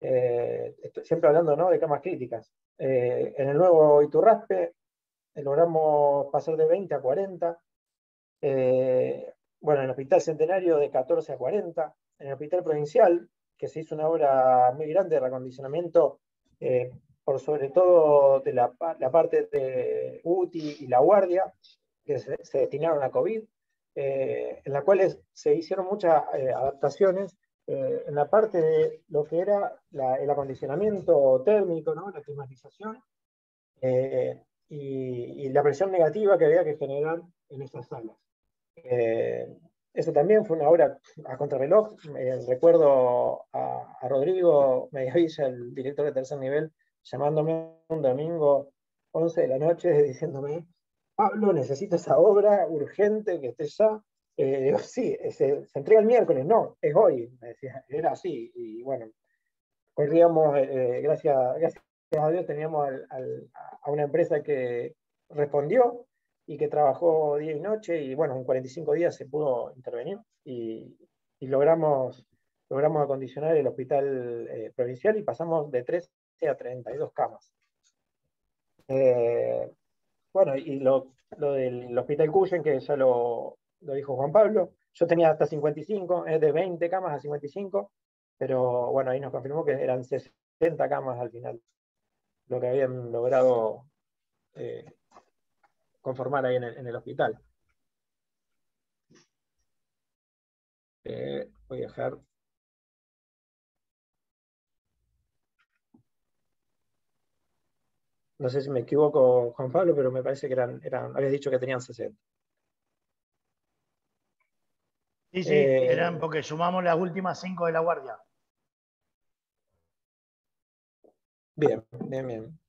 eh, siempre hablando ¿no? de camas críticas. Eh, en el nuevo Iturraspe logramos pasar de 20 a 40. Eh, bueno, en el Hospital Centenario de 14 a 40. En el Hospital Provincial que se hizo una obra muy grande de recondicionamiento, eh, por sobre todo de la, parte de UTI y la guardia, que se, destinaron a COVID, eh, en la cuales se hicieron muchas eh, adaptaciones en la parte de lo que era el acondicionamiento térmico, ¿no? la climatización, y, la presión negativa que había que generar en esas salas. Eso también fue una obra a contrarreloj. Eh, recuerdo a, Rodrigo Mediavilla, el director de tercer nivel, llamándome un domingo 11 de la noche diciéndome, Pablo, necesito esa obra urgente, que esté ya. Eh, sí, se, entrega el miércoles, no, es hoy, me decía, era así, y bueno, corríamos, eh, gracias a Dios teníamos a una empresa que respondió y que trabajó día y noche, y bueno, en 45 días se pudo intervenir y, logramos, logramos acondicionar el hospital eh, provincial y pasamos de 13 a 32 camas. bueno, y lo, lo del Hospital Cuyen, que ya lo, dijo Juan Pablo, yo tenía hasta 55, es de 20 camas a 55, pero bueno, ahí nos confirmó que eran 60 camas al final, lo que habían logrado eh, conformar ahí en el, hospital. Eh, voy a dejar No sé si me equivoco, Juan Pablo, pero me parece que eran, eran habías dicho que tenían 60. Sí, sí, eh, eran porque sumamos las últimas cinco de la guardia. Bien, bien, bien.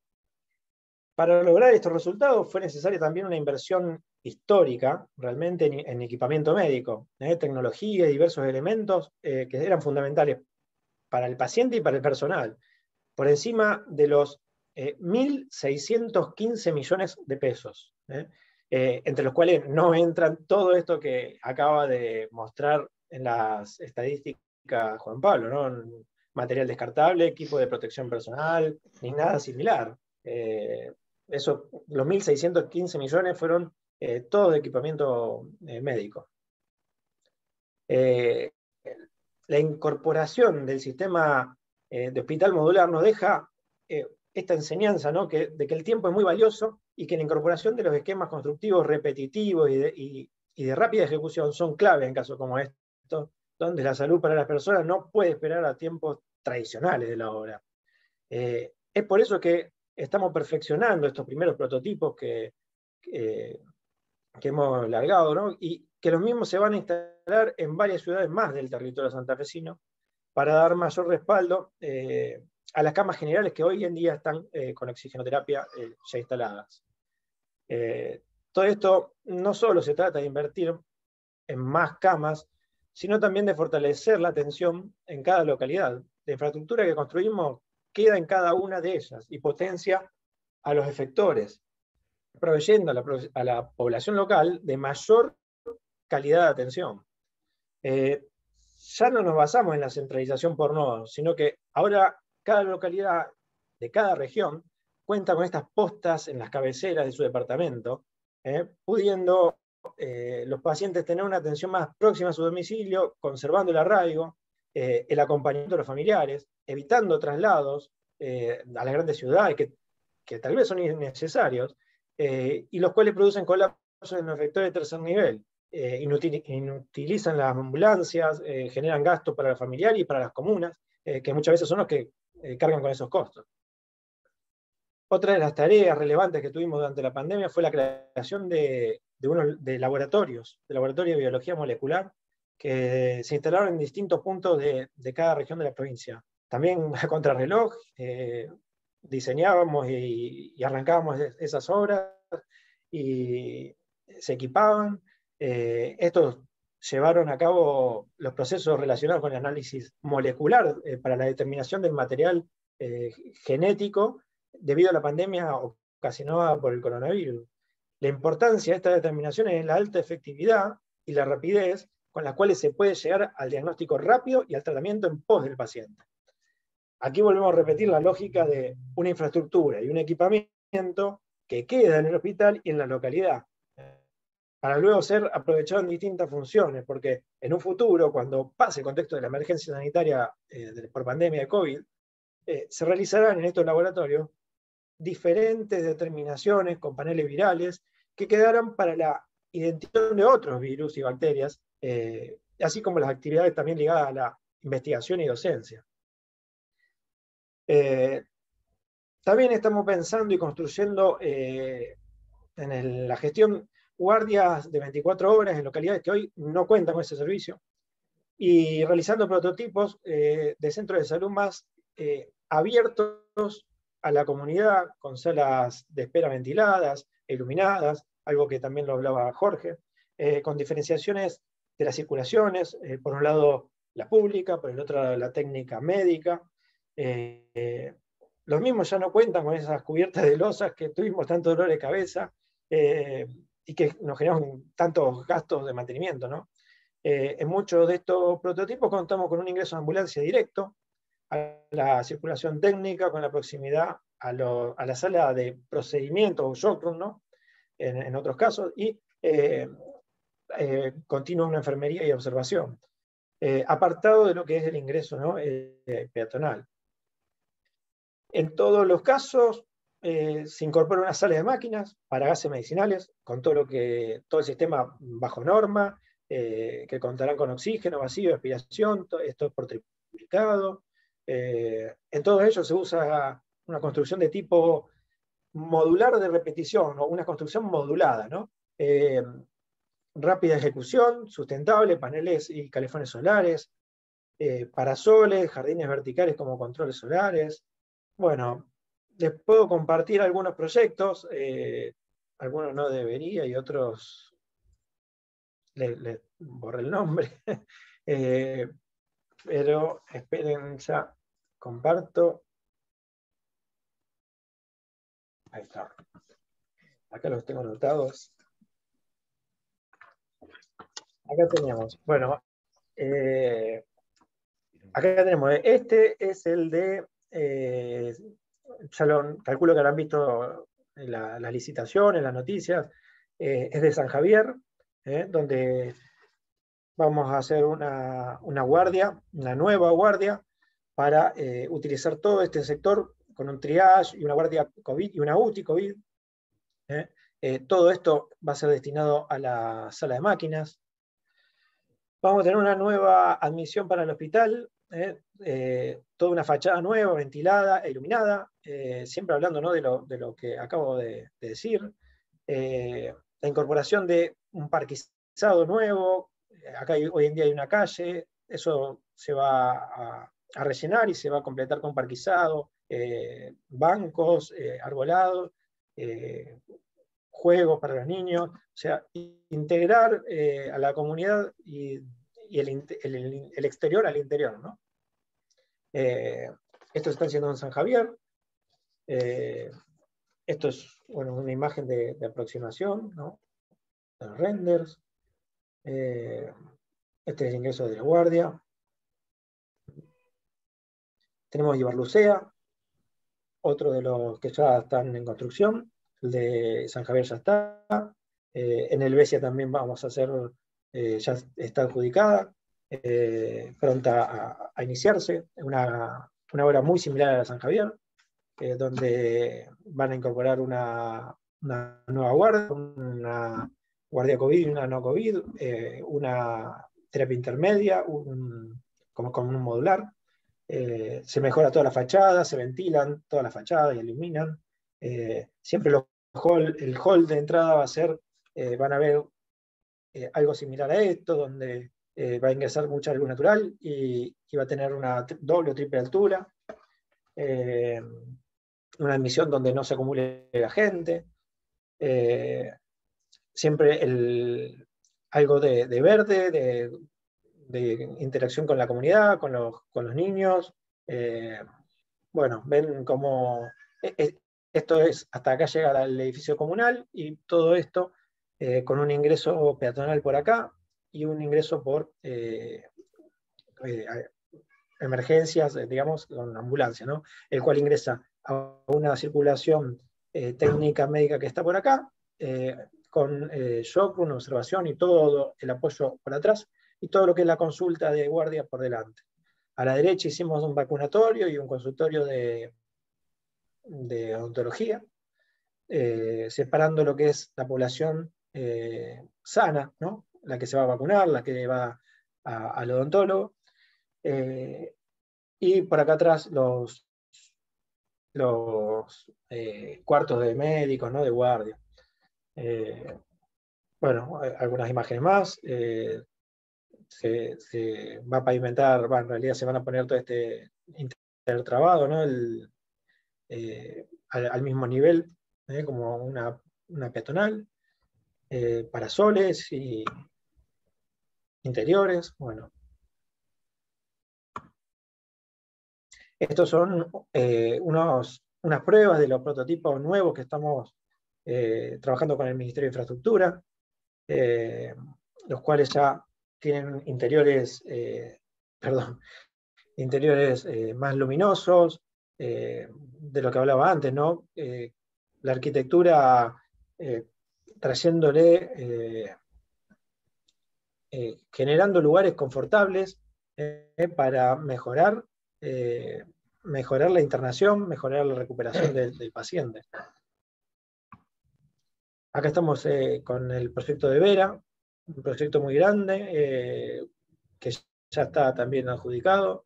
Para lograr estos resultados fue necesaria también una inversión histórica, realmente, en, equipamiento médico, ¿eh? tecnología y diversos elementos eh, que eran fundamentales para el paciente y para el personal, por encima de los 1.615 eh, millones de pesos, ¿eh? Entre los cuales no entran todo esto que acaba de mostrar en las estadísticas Juan Pablo, ¿no? material descartable, equipo de protección personal, ni nada similar. Eso, los 1.615 millones fueron todo de equipamiento médico. la incorporación del sistema de hospital modular nos deja esta enseñanza ¿no? que, de que el tiempo es muy valioso y que la incorporación de los esquemas constructivos repetitivos y de, rápida ejecución son clave en casos como estos, donde la salud para las personas no puede esperar a tiempos tradicionales de la obra. Eh, es por eso que estamos perfeccionando estos primeros prototipos que, que, hemos largado, y que los mismos se van a instalar en varias ciudades más del territorio santafesino para dar mayor respaldo eh, a las camas generales que hoy en día están eh, con oxigenoterapia eh, ya instaladas. Todo esto no solo se trata de invertir en más camas, sino también de fortalecer la atención en cada localidad. La infraestructura que construimos queda en cada una de ellas y potencia a los efectores, proveyendo a la, población local de mayor calidad de atención. ya no nos basamos en la centralización por nodos, sino que ahora cada localidad de cada región cuenta con estas postas en las cabeceras de su departamento, eh, pudiendo eh, los pacientes tener una atención más próxima a su domicilio, conservando el arraigo, eh, el acompañamiento de los familiares, evitando traslados a las grandes ciudades que, tal vez son innecesarios, y los cuales producen colapsos en los vectores de tercer nivel. inutilizan las ambulancias, generan gastos para el familiar y para las comunas, que muchas veces son los que eh, cargan con esos costos. Otra de las tareas relevantes que tuvimos durante la pandemia fue la creación de, de, laboratorios, de laboratorios de biología molecular, que se instalaron en distintos puntos de, cada región de la provincia. También a contrarreloj, eh, diseñábamos y, arrancábamos esas obras y se equipaban. Eh, estos llevaron a cabo los procesos relacionados con el análisis molecular eh, para la determinación del material eh, genético debido a la pandemia ocasionada por el coronavirus. La importancia de esta determinación es la alta efectividad y la rapidez con las cuales se puede llegar al diagnóstico rápido y al tratamiento en pos del paciente. Aquí volvemos a repetir la lógica de una infraestructura y un equipamiento que queda en el hospital y en la localidad, para luego ser aprovechado en distintas funciones, porque en un futuro, cuando pase el contexto de la emergencia sanitaria eh, por pandemia de COVID, eh, se realizarán en estos laboratorios diferentes determinaciones con paneles virales que quedarán para la identificación de otros virus y bacterias, eh, así como las actividades también ligadas a la investigación y docencia. también estamos pensando y construyendo en la gestión guardias de 24 horas en localidades que hoy no cuentan con ese servicio y realizando prototipos eh, de centros de salud más eh, abiertos a la comunidad, con salas de espera ventiladas, iluminadas, algo que también lo hablaba Jorge, eh, con diferenciaciones de las circulaciones, por un lado la pública, por el otro la técnica médica. los mismos ya no cuentan con esas cubiertas de losas que tuvimos tanto dolor de cabeza y que nos generan tantos gastos de mantenimiento. ¿no? en muchos de estos prototipos contamos con un ingreso de ambulancia directo, a la circulación técnica con la proximidad a, la sala de procedimiento o showroom, ¿no? En, otros casos, y eh, eh, continúa una enfermería y observación, eh, apartado de lo que es el ingreso ¿no? peatonal. En todos los casos se incorpora una sala de máquinas para gases medicinales, con todo, lo que, todo el sistema bajo norma, que contarán con oxígeno, vacío, aspiración, esto es por triplicado, eh, en todo ello se usa una construcción de tipo modular de repetición o una construcción modulada, ¿no? Eh, rápida ejecución, sustentable, paneles y calefones solares, eh, parasoles, jardines verticales como controles solares. Bueno, les puedo compartir algunos proyectos, algunos no debería y otros les borré el nombre. pero esperen ya, comparto. Ahí está. Acá los tengo anotados. Acá tenemos, bueno, eh, acá tenemos, este es el de, eh, ya lo, calculo que habrán visto las licitaciones, las noticias, eh, es de San Javier, donde vamos a hacer una, guardia, una nueva guardia, para eh, utilizar todo este sector con un triage y una guardia COVID y una UTI COVID. ¿eh? Eh, todo esto va a ser destinado a la sala de máquinas. Vamos a tener una nueva admisión para el hospital, toda una fachada nueva, ventilada iluminada, siempre hablando ¿no? de, lo, que acabo de, de decir. la incorporación de un parquizado nuevo, acá hoy en día hay una calle, eso se va a, rellenar y se va a completar con parquizado, eh, bancos, eh, arbolados, eh, juegos para los niños, o sea, integrar a la comunidad y, el, exterior al interior. ¿no? esto se está haciendo en San Javier. esto es bueno, una imagen de, aproximación, ¿no? los renders. Eh, este es el ingreso de la guardia. Tenemos Ibarlucea, otro de los que ya están en construcción. De San Javier ya está. Eh, en el Besia también vamos a hacer, eh, ya está adjudicada, pronta a, iniciarse. Una, una, obra muy similar a la San Javier, donde van a incorporar una, una nueva guardia, una guardia COVID y una no COVID, eh, una terapia intermedia, como, como un modular. Eh, se mejora toda la fachada, se ventilan toda la fachada y iluminan. Eh, siempre los el hall de entrada va a ser, van a ver algo similar a esto, donde va a ingresar mucha luz natural y, va a tener una doble o triple altura. una admisión donde no se acumule la gente siempre algo de, verde, de, interacción con la comunidad, con los, niños. Eh, bueno, ven cómo e, e, esto es, hasta acá llega el edificio comunal y todo esto eh, con un ingreso peatonal por acá y un ingreso por eh, emergencias, digamos, con ambulancia, ¿no? El cual ingresa a una circulación técnica médica que está por acá, con eh, con observación y todo el apoyo por atrás, y todo lo que es la consulta de guardia por delante. A la derecha hicimos un vacunatorio y un consultorio de, de odontología, eh, separando lo que es la población eh, sana, ¿no? la que se va a vacunar, la que va al odontólogo, eh, y por acá atrás los, los cuartos de médicos, ¿no? de guardia. Bueno, algunas imágenes más. Se, va a pavimentar, en realidad se van a poner todo este intertrabado, ¿no? Eh, al, mismo nivel, como una, una peatonal, para soles y, interiores. Bueno, estos son unos, unas pruebas de los prototipos nuevos que estamos trabajando con el Ministerio de Infraestructura, los cuales ya tienen interiores, perdón, interiores más luminosos, de lo que hablaba antes, ¿no? la arquitectura eh, trayéndole, eh, eh, generando lugares confortables para mejorar, mejorar la internación, mejorar la recuperación del, paciente. Acá estamos con el proyecto de Vera, un proyecto muy grande que ya está también adjudicado,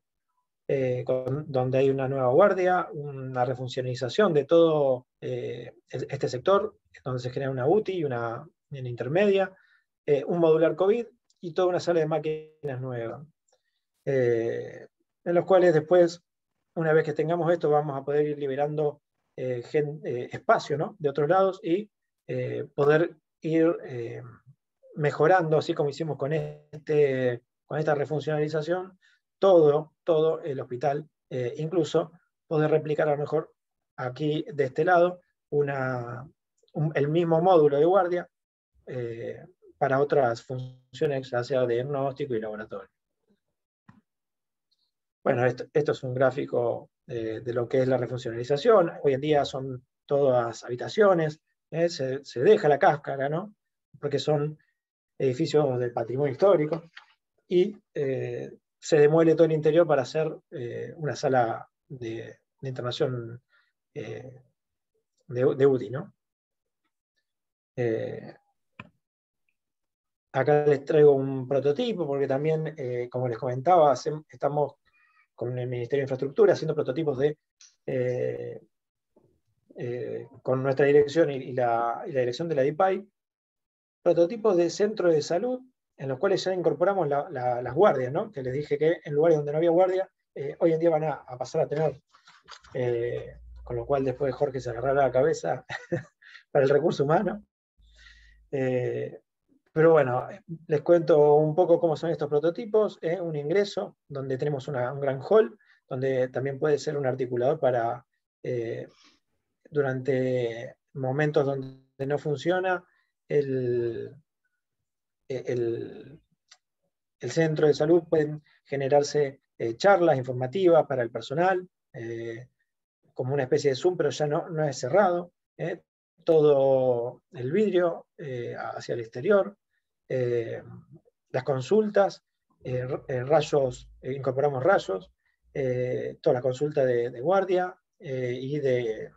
donde hay una nueva guardia, una refuncionalización de todo este sector, donde se genera una UTI y una, intermedia, eh, un modular COVID y toda una sala de máquinas nueva. Eh, en los cuales después, una vez que tengamos esto, vamos a poder ir liberando eh, espacio de otros lados y poder ir mejorando, así como hicimos con, este, con esta refuncionalización, todo, todo el hospital, incluso poder replicar a lo mejor aquí de este lado una, el mismo módulo de guardia eh, para otras funciones, ya sea de diagnóstico y laboratorio. Bueno, esto, es un gráfico de, lo que es la refuncionalización. Hoy en día son todas habitaciones, ¿eh? se, deja la cáscara, ¿no? Porque son edificios del patrimonio histórico y eh, se demuele todo el interior para hacer una sala de, internación de, de UDI, ¿no? Eh, acá les traigo un prototipo porque también, eh, como les comentaba, estamos con el Ministerio de Infraestructura haciendo prototipos de, eh, con nuestra dirección y, la, dirección de la DIPAI, prototipos de centros de salud en los cuales ya incorporamos las guardias, ¿no? que les dije que en lugares donde no había guardia, hoy en día van a, pasar a tener, con lo cual después Jorge se agarrará la cabeza para el recurso humano. Eh, pero bueno, les cuento un poco cómo son estos prototipos. Un ingreso donde tenemos un gran hall, donde también puede ser un articulador para eh, durante momentos donde no funciona el, el, centro de salud, pueden generarse eh, charlas informativas para el personal, como una especie de Zoom, pero ya no, no es cerrado todo el vidrio eh, hacia el exterior, eh, las consultas, eh, rayos, incorporamos rayos, toda la consulta de, guardia y de,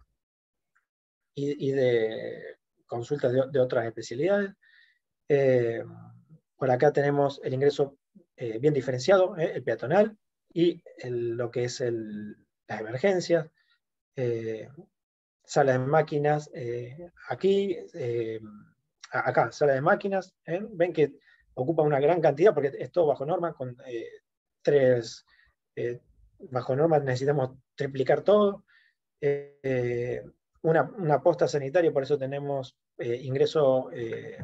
y, de consultas de, otras especialidades. Por acá tenemos el ingreso bien diferenciado, el peatonal y lo que es las emergencias sala de máquinas, eh, aquí, eh, acá, sala de máquinas, ¿eh? ven que ocupa una gran cantidad porque es todo bajo norma, con tres, bajo norma necesitamos triplicar todo. Una, una, posta sanitaria, por eso tenemos ingreso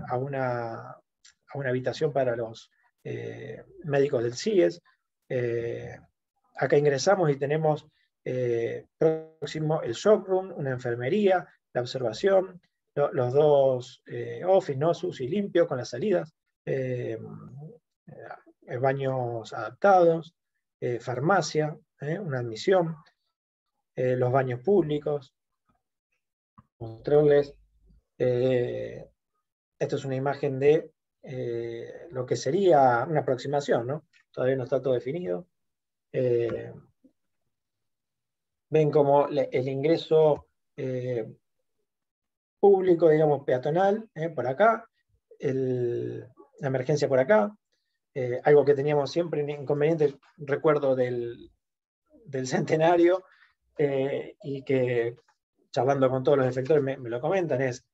a, una, a una habitación para los médicos del CIES. acá ingresamos y tenemos eh, próximo el showroom, una enfermería, la observación, los dos eh, office, ¿no? y limpio con las salidas, eh, baños adaptados, farmacia, una admisión, los baños públicos, mostrarles. Esto es una imagen de lo que sería una aproximación, ¿no? Todavía no está todo definido ven como el ingreso eh, público, digamos, peatonal, eh, por acá, la emergencia por acá, eh, algo que teníamos siempre inconveniente, recuerdo del, centenario, y que charlando con todos los efectores me, lo comentan, es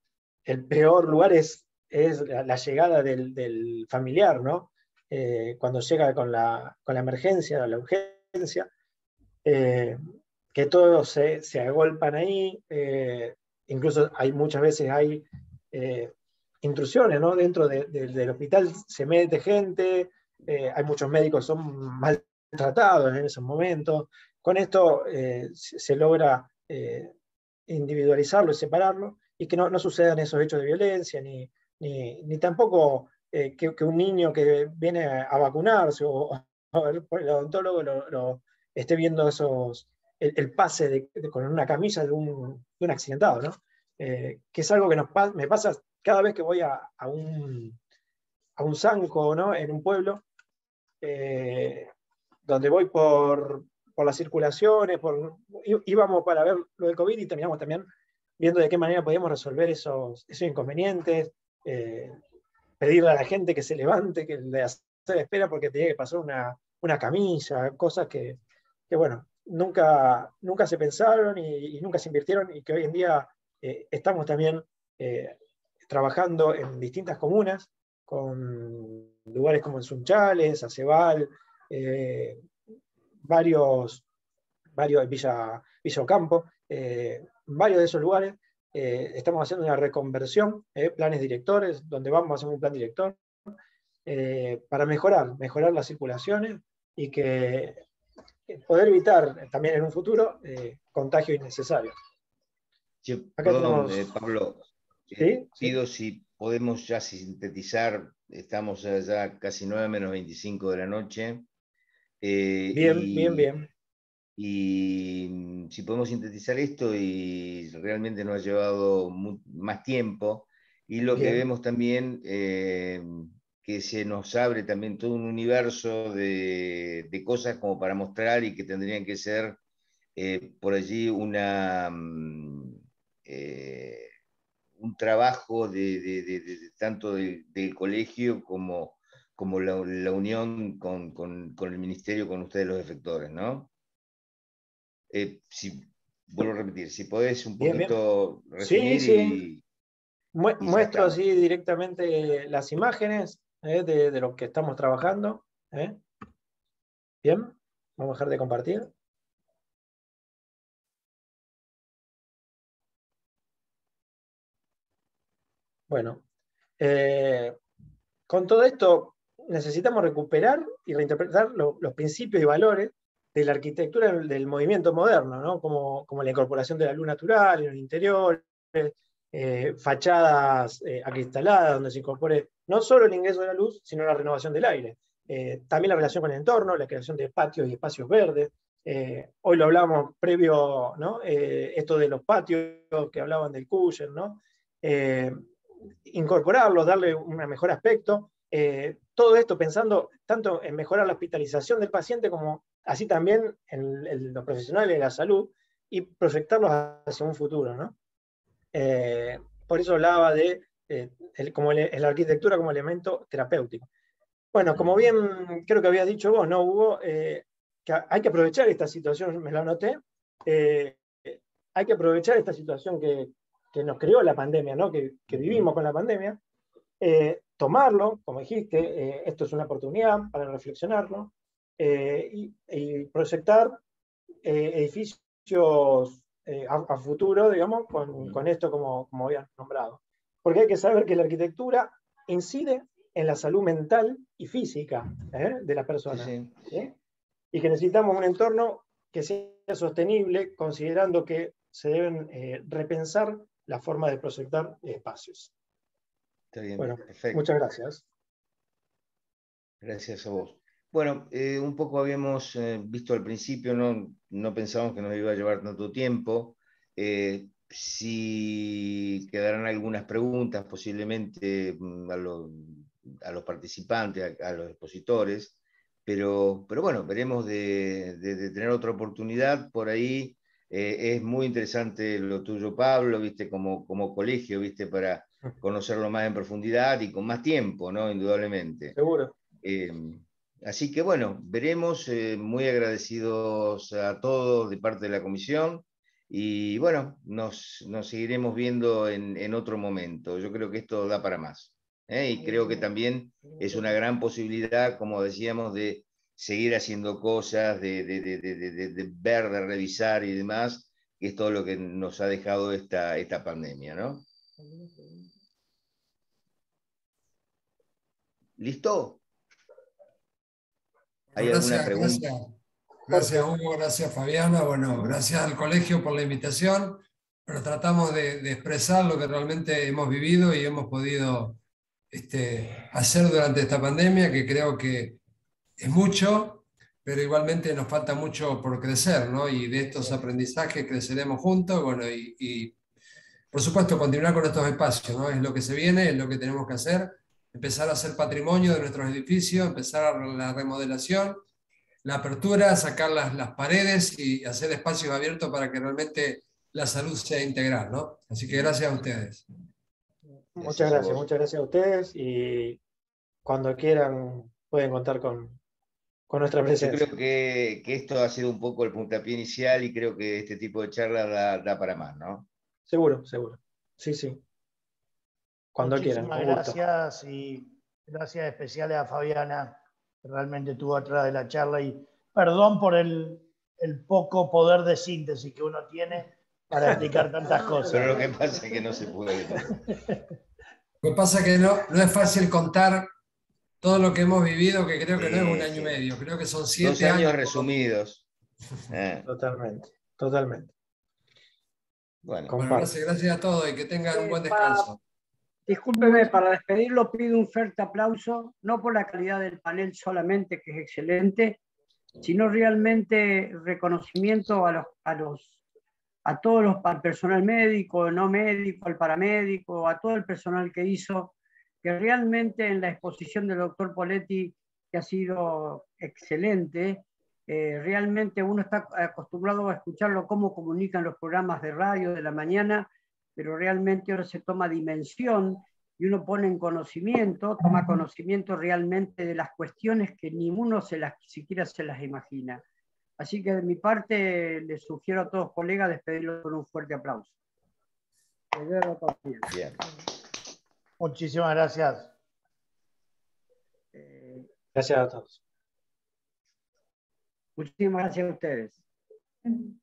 el peor lugar es, es la, llegada del, familiar, ¿no? cuando llega con la, con la emergencia, la urgencia, que todos se, se agolpan ahí, eh, incluso hay muchas veces hay eh, intrusiones, ¿no? Dentro del hospital se mete gente, hay muchos médicos son maltratados en esos momentos. Con esto se logra individualizarlo y separarlo y que no, sucedan esos hechos de violencia, ni, ni, tampoco que, un niño que viene a, vacunarse o, el odontólogo lo, esté viendo esos, el, pase con una camisa de un, de un accidentado, ¿no? Eh, que es algo que me pasa cada vez que voy a, a un, a un zanco ¿no? en un pueblo, eh, donde voy por, por las circulaciones, por, íbamos para ver lo del COVID y terminamos también viendo de qué manera podíamos resolver esos, esos inconvenientes, eh, pedirle a la gente que se levante, que le hace espera porque tenía que pasar una, una camisa, cosas que, que, bueno, nunca, nunca se pensaron y, nunca se invirtieron y que hoy en día eh, estamos también eh, trabajando en distintas comunas, con lugares como en Sunchales, Acebal, varios, varios, Villa, Villa varios de esos lugares. estamos haciendo una reconversión, planes directores, donde vamos a hacer un plan director, para mejorar, mejorar las circulaciones y que poder evitar también en un futuro eh, contagios innecesarios. perdón, eh, Pablo, eh, pido si podemos ya sintetizar, estamos ya casi 9 menos 25 de la noche. bien, bien, bien. Y si podemos sintetizar esto y realmente nos ha llevado más tiempo. Y lo que vemos también que se nos abre también todo un universo de, cosas como para mostrar y que tendrían que ser eh, por allí una, mm, eh, un trabajo de, tanto del, colegio como, como la, unión con, el ministerio, con ustedes los efectores, ¿no? Eh, si, vuelvo a repetir, si podés un poquito resumir Y, Muestro así directamente las imágenes ¿eh? de, lo que estamos trabajando. ¿eh? Bien, vamos a dejar de compartir. Bueno, con todo esto necesitamos recuperar y reinterpretar los principios y valores de la arquitectura del, movimiento moderno, como, como, la incorporación de la luz natural en los interiores, fachadas acristaladas donde se incorpore no solo el ingreso de la luz, sino la renovación del aire. Eh, también la relación con el entorno, la creación de patios y espacios verdes. Eh, hoy lo hablamos previo, ¿no? Eh, esto de los patios que hablaban del Cuyen, ¿no? incorporarlos, darle un mejor aspecto. todo esto pensando tanto en mejorar la hospitalización del paciente como así también en, los profesionales de la salud y proyectarlos hacia un futuro. ¿no? por eso hablaba de eh, como la arquitectura como elemento terapéutico. Bueno, como bien creo que habías dicho vos, ¿no, Hugo? Eh, que hay que aprovechar esta situación, me lo anoté, eh, hay que aprovechar esta situación que, que nos creó la pandemia, ¿no? que, que vivimos con la pandemia, tomarlo, como dijiste, esto es una oportunidad para reflexionarlo, y, y, proyectar edificios a, futuro, digamos, con, con esto como, como habías nombrado porque hay que saber que la arquitectura incide en la salud mental y física ¿eh? de las personas. Y que necesitamos un entorno que sea sostenible, considerando que se deben eh, repensar la forma de proyectar espacios. Está bien, bueno, Muchas gracias. Gracias a vos. Bueno, eh, un poco habíamos visto al principio, no, no pensábamos que nos iba a llevar tanto tiempo si quedarán algunas preguntas posiblemente mm, a, los participantes, a, los expositores, pero, pero bueno, veremos de, tener otra oportunidad por ahí. Eh, es muy interesante lo tuyo, Pablo, viste, como, como colegio, viste, para conocerlo más en profundidad y con más tiempo, ¿no? Indudablemente. Seguro. Eh, así que bueno, veremos, eh, muy agradecidos a todos de parte de la comisión. Y bueno, nos, seguiremos viendo en, otro momento. Yo creo que esto da para más. ¿eh? Y creo que también es una gran posibilidad, como decíamos, de seguir haciendo cosas, de, ver, de revisar y demás, que es todo lo que nos ha dejado esta, esta pandemia, ¿no? ¿Listo? ¿Hay alguna pregunta? Gracias. Hugo, gracias Fabiana. Bueno, gracias al colegio por la invitación, pero tratamos de, expresar lo que realmente hemos vivido y hemos podido este, hacer durante esta pandemia, que creo que es mucho, pero igualmente nos falta mucho por crecer, ¿no? Y de estos aprendizajes creceremos juntos, bueno, y, y por supuesto continuar con estos espacios, ¿no? Es lo que se viene, es lo que tenemos que hacer empezar a hacer patrimonio de nuestros edificios, empezar la remodelación, la apertura, sacar las, las paredes y hacer espacios abiertos para que realmente la salud sea integral. ¿no? Así que gracias a ustedes. Muchas gracias, muchas gracias a ustedes y cuando quieran pueden contar con, con nuestra presencia. Yo creo que, que, esto ha sido un poco el puntapié inicial y creo que este tipo de charla da, da para más, ¿no? Seguro, seguro. Sí, sí. Cuando quieran. gracias y gracias especiales a Fabiana, que realmente estuvo atrás de la charla y perdón por el, poco poder de síntesis que uno tiene para explicar tantas cosas. Pero lo que pasa es que no se puede. Lo que pasa es que no, no es fácil contar todo lo que hemos vivido, que creo que no es un año y medio, creo que son siete años. resumidos. Eh. Totalmente, totalmente. Bueno, gracias, gracias a todos y que tengan un buen descanso. Discúlpeme, para despedirlo pido un fuerte aplauso, no por la calidad del panel solamente, que es excelente, sino realmente reconocimiento a los, a los a todos los, al personal médico, no médico, al paramédico, a todo el personal que hizo, que realmente en la exposición del doctor Poletti, que ha sido excelente, eh, realmente uno está acostumbrado a escucharlo cómo comunican los programas de radio de la mañana pero realmente ahora se toma dimensión y uno pone en conocimiento, toma conocimiento realmente de las cuestiones que ninguno se las, siquiera se las imagina. Así que de mi parte les sugiero a todos los colegas despedirlo con un fuerte aplauso. Bien. Muchísimas gracias. Eh, gracias a todos. Muchísimas gracias a ustedes.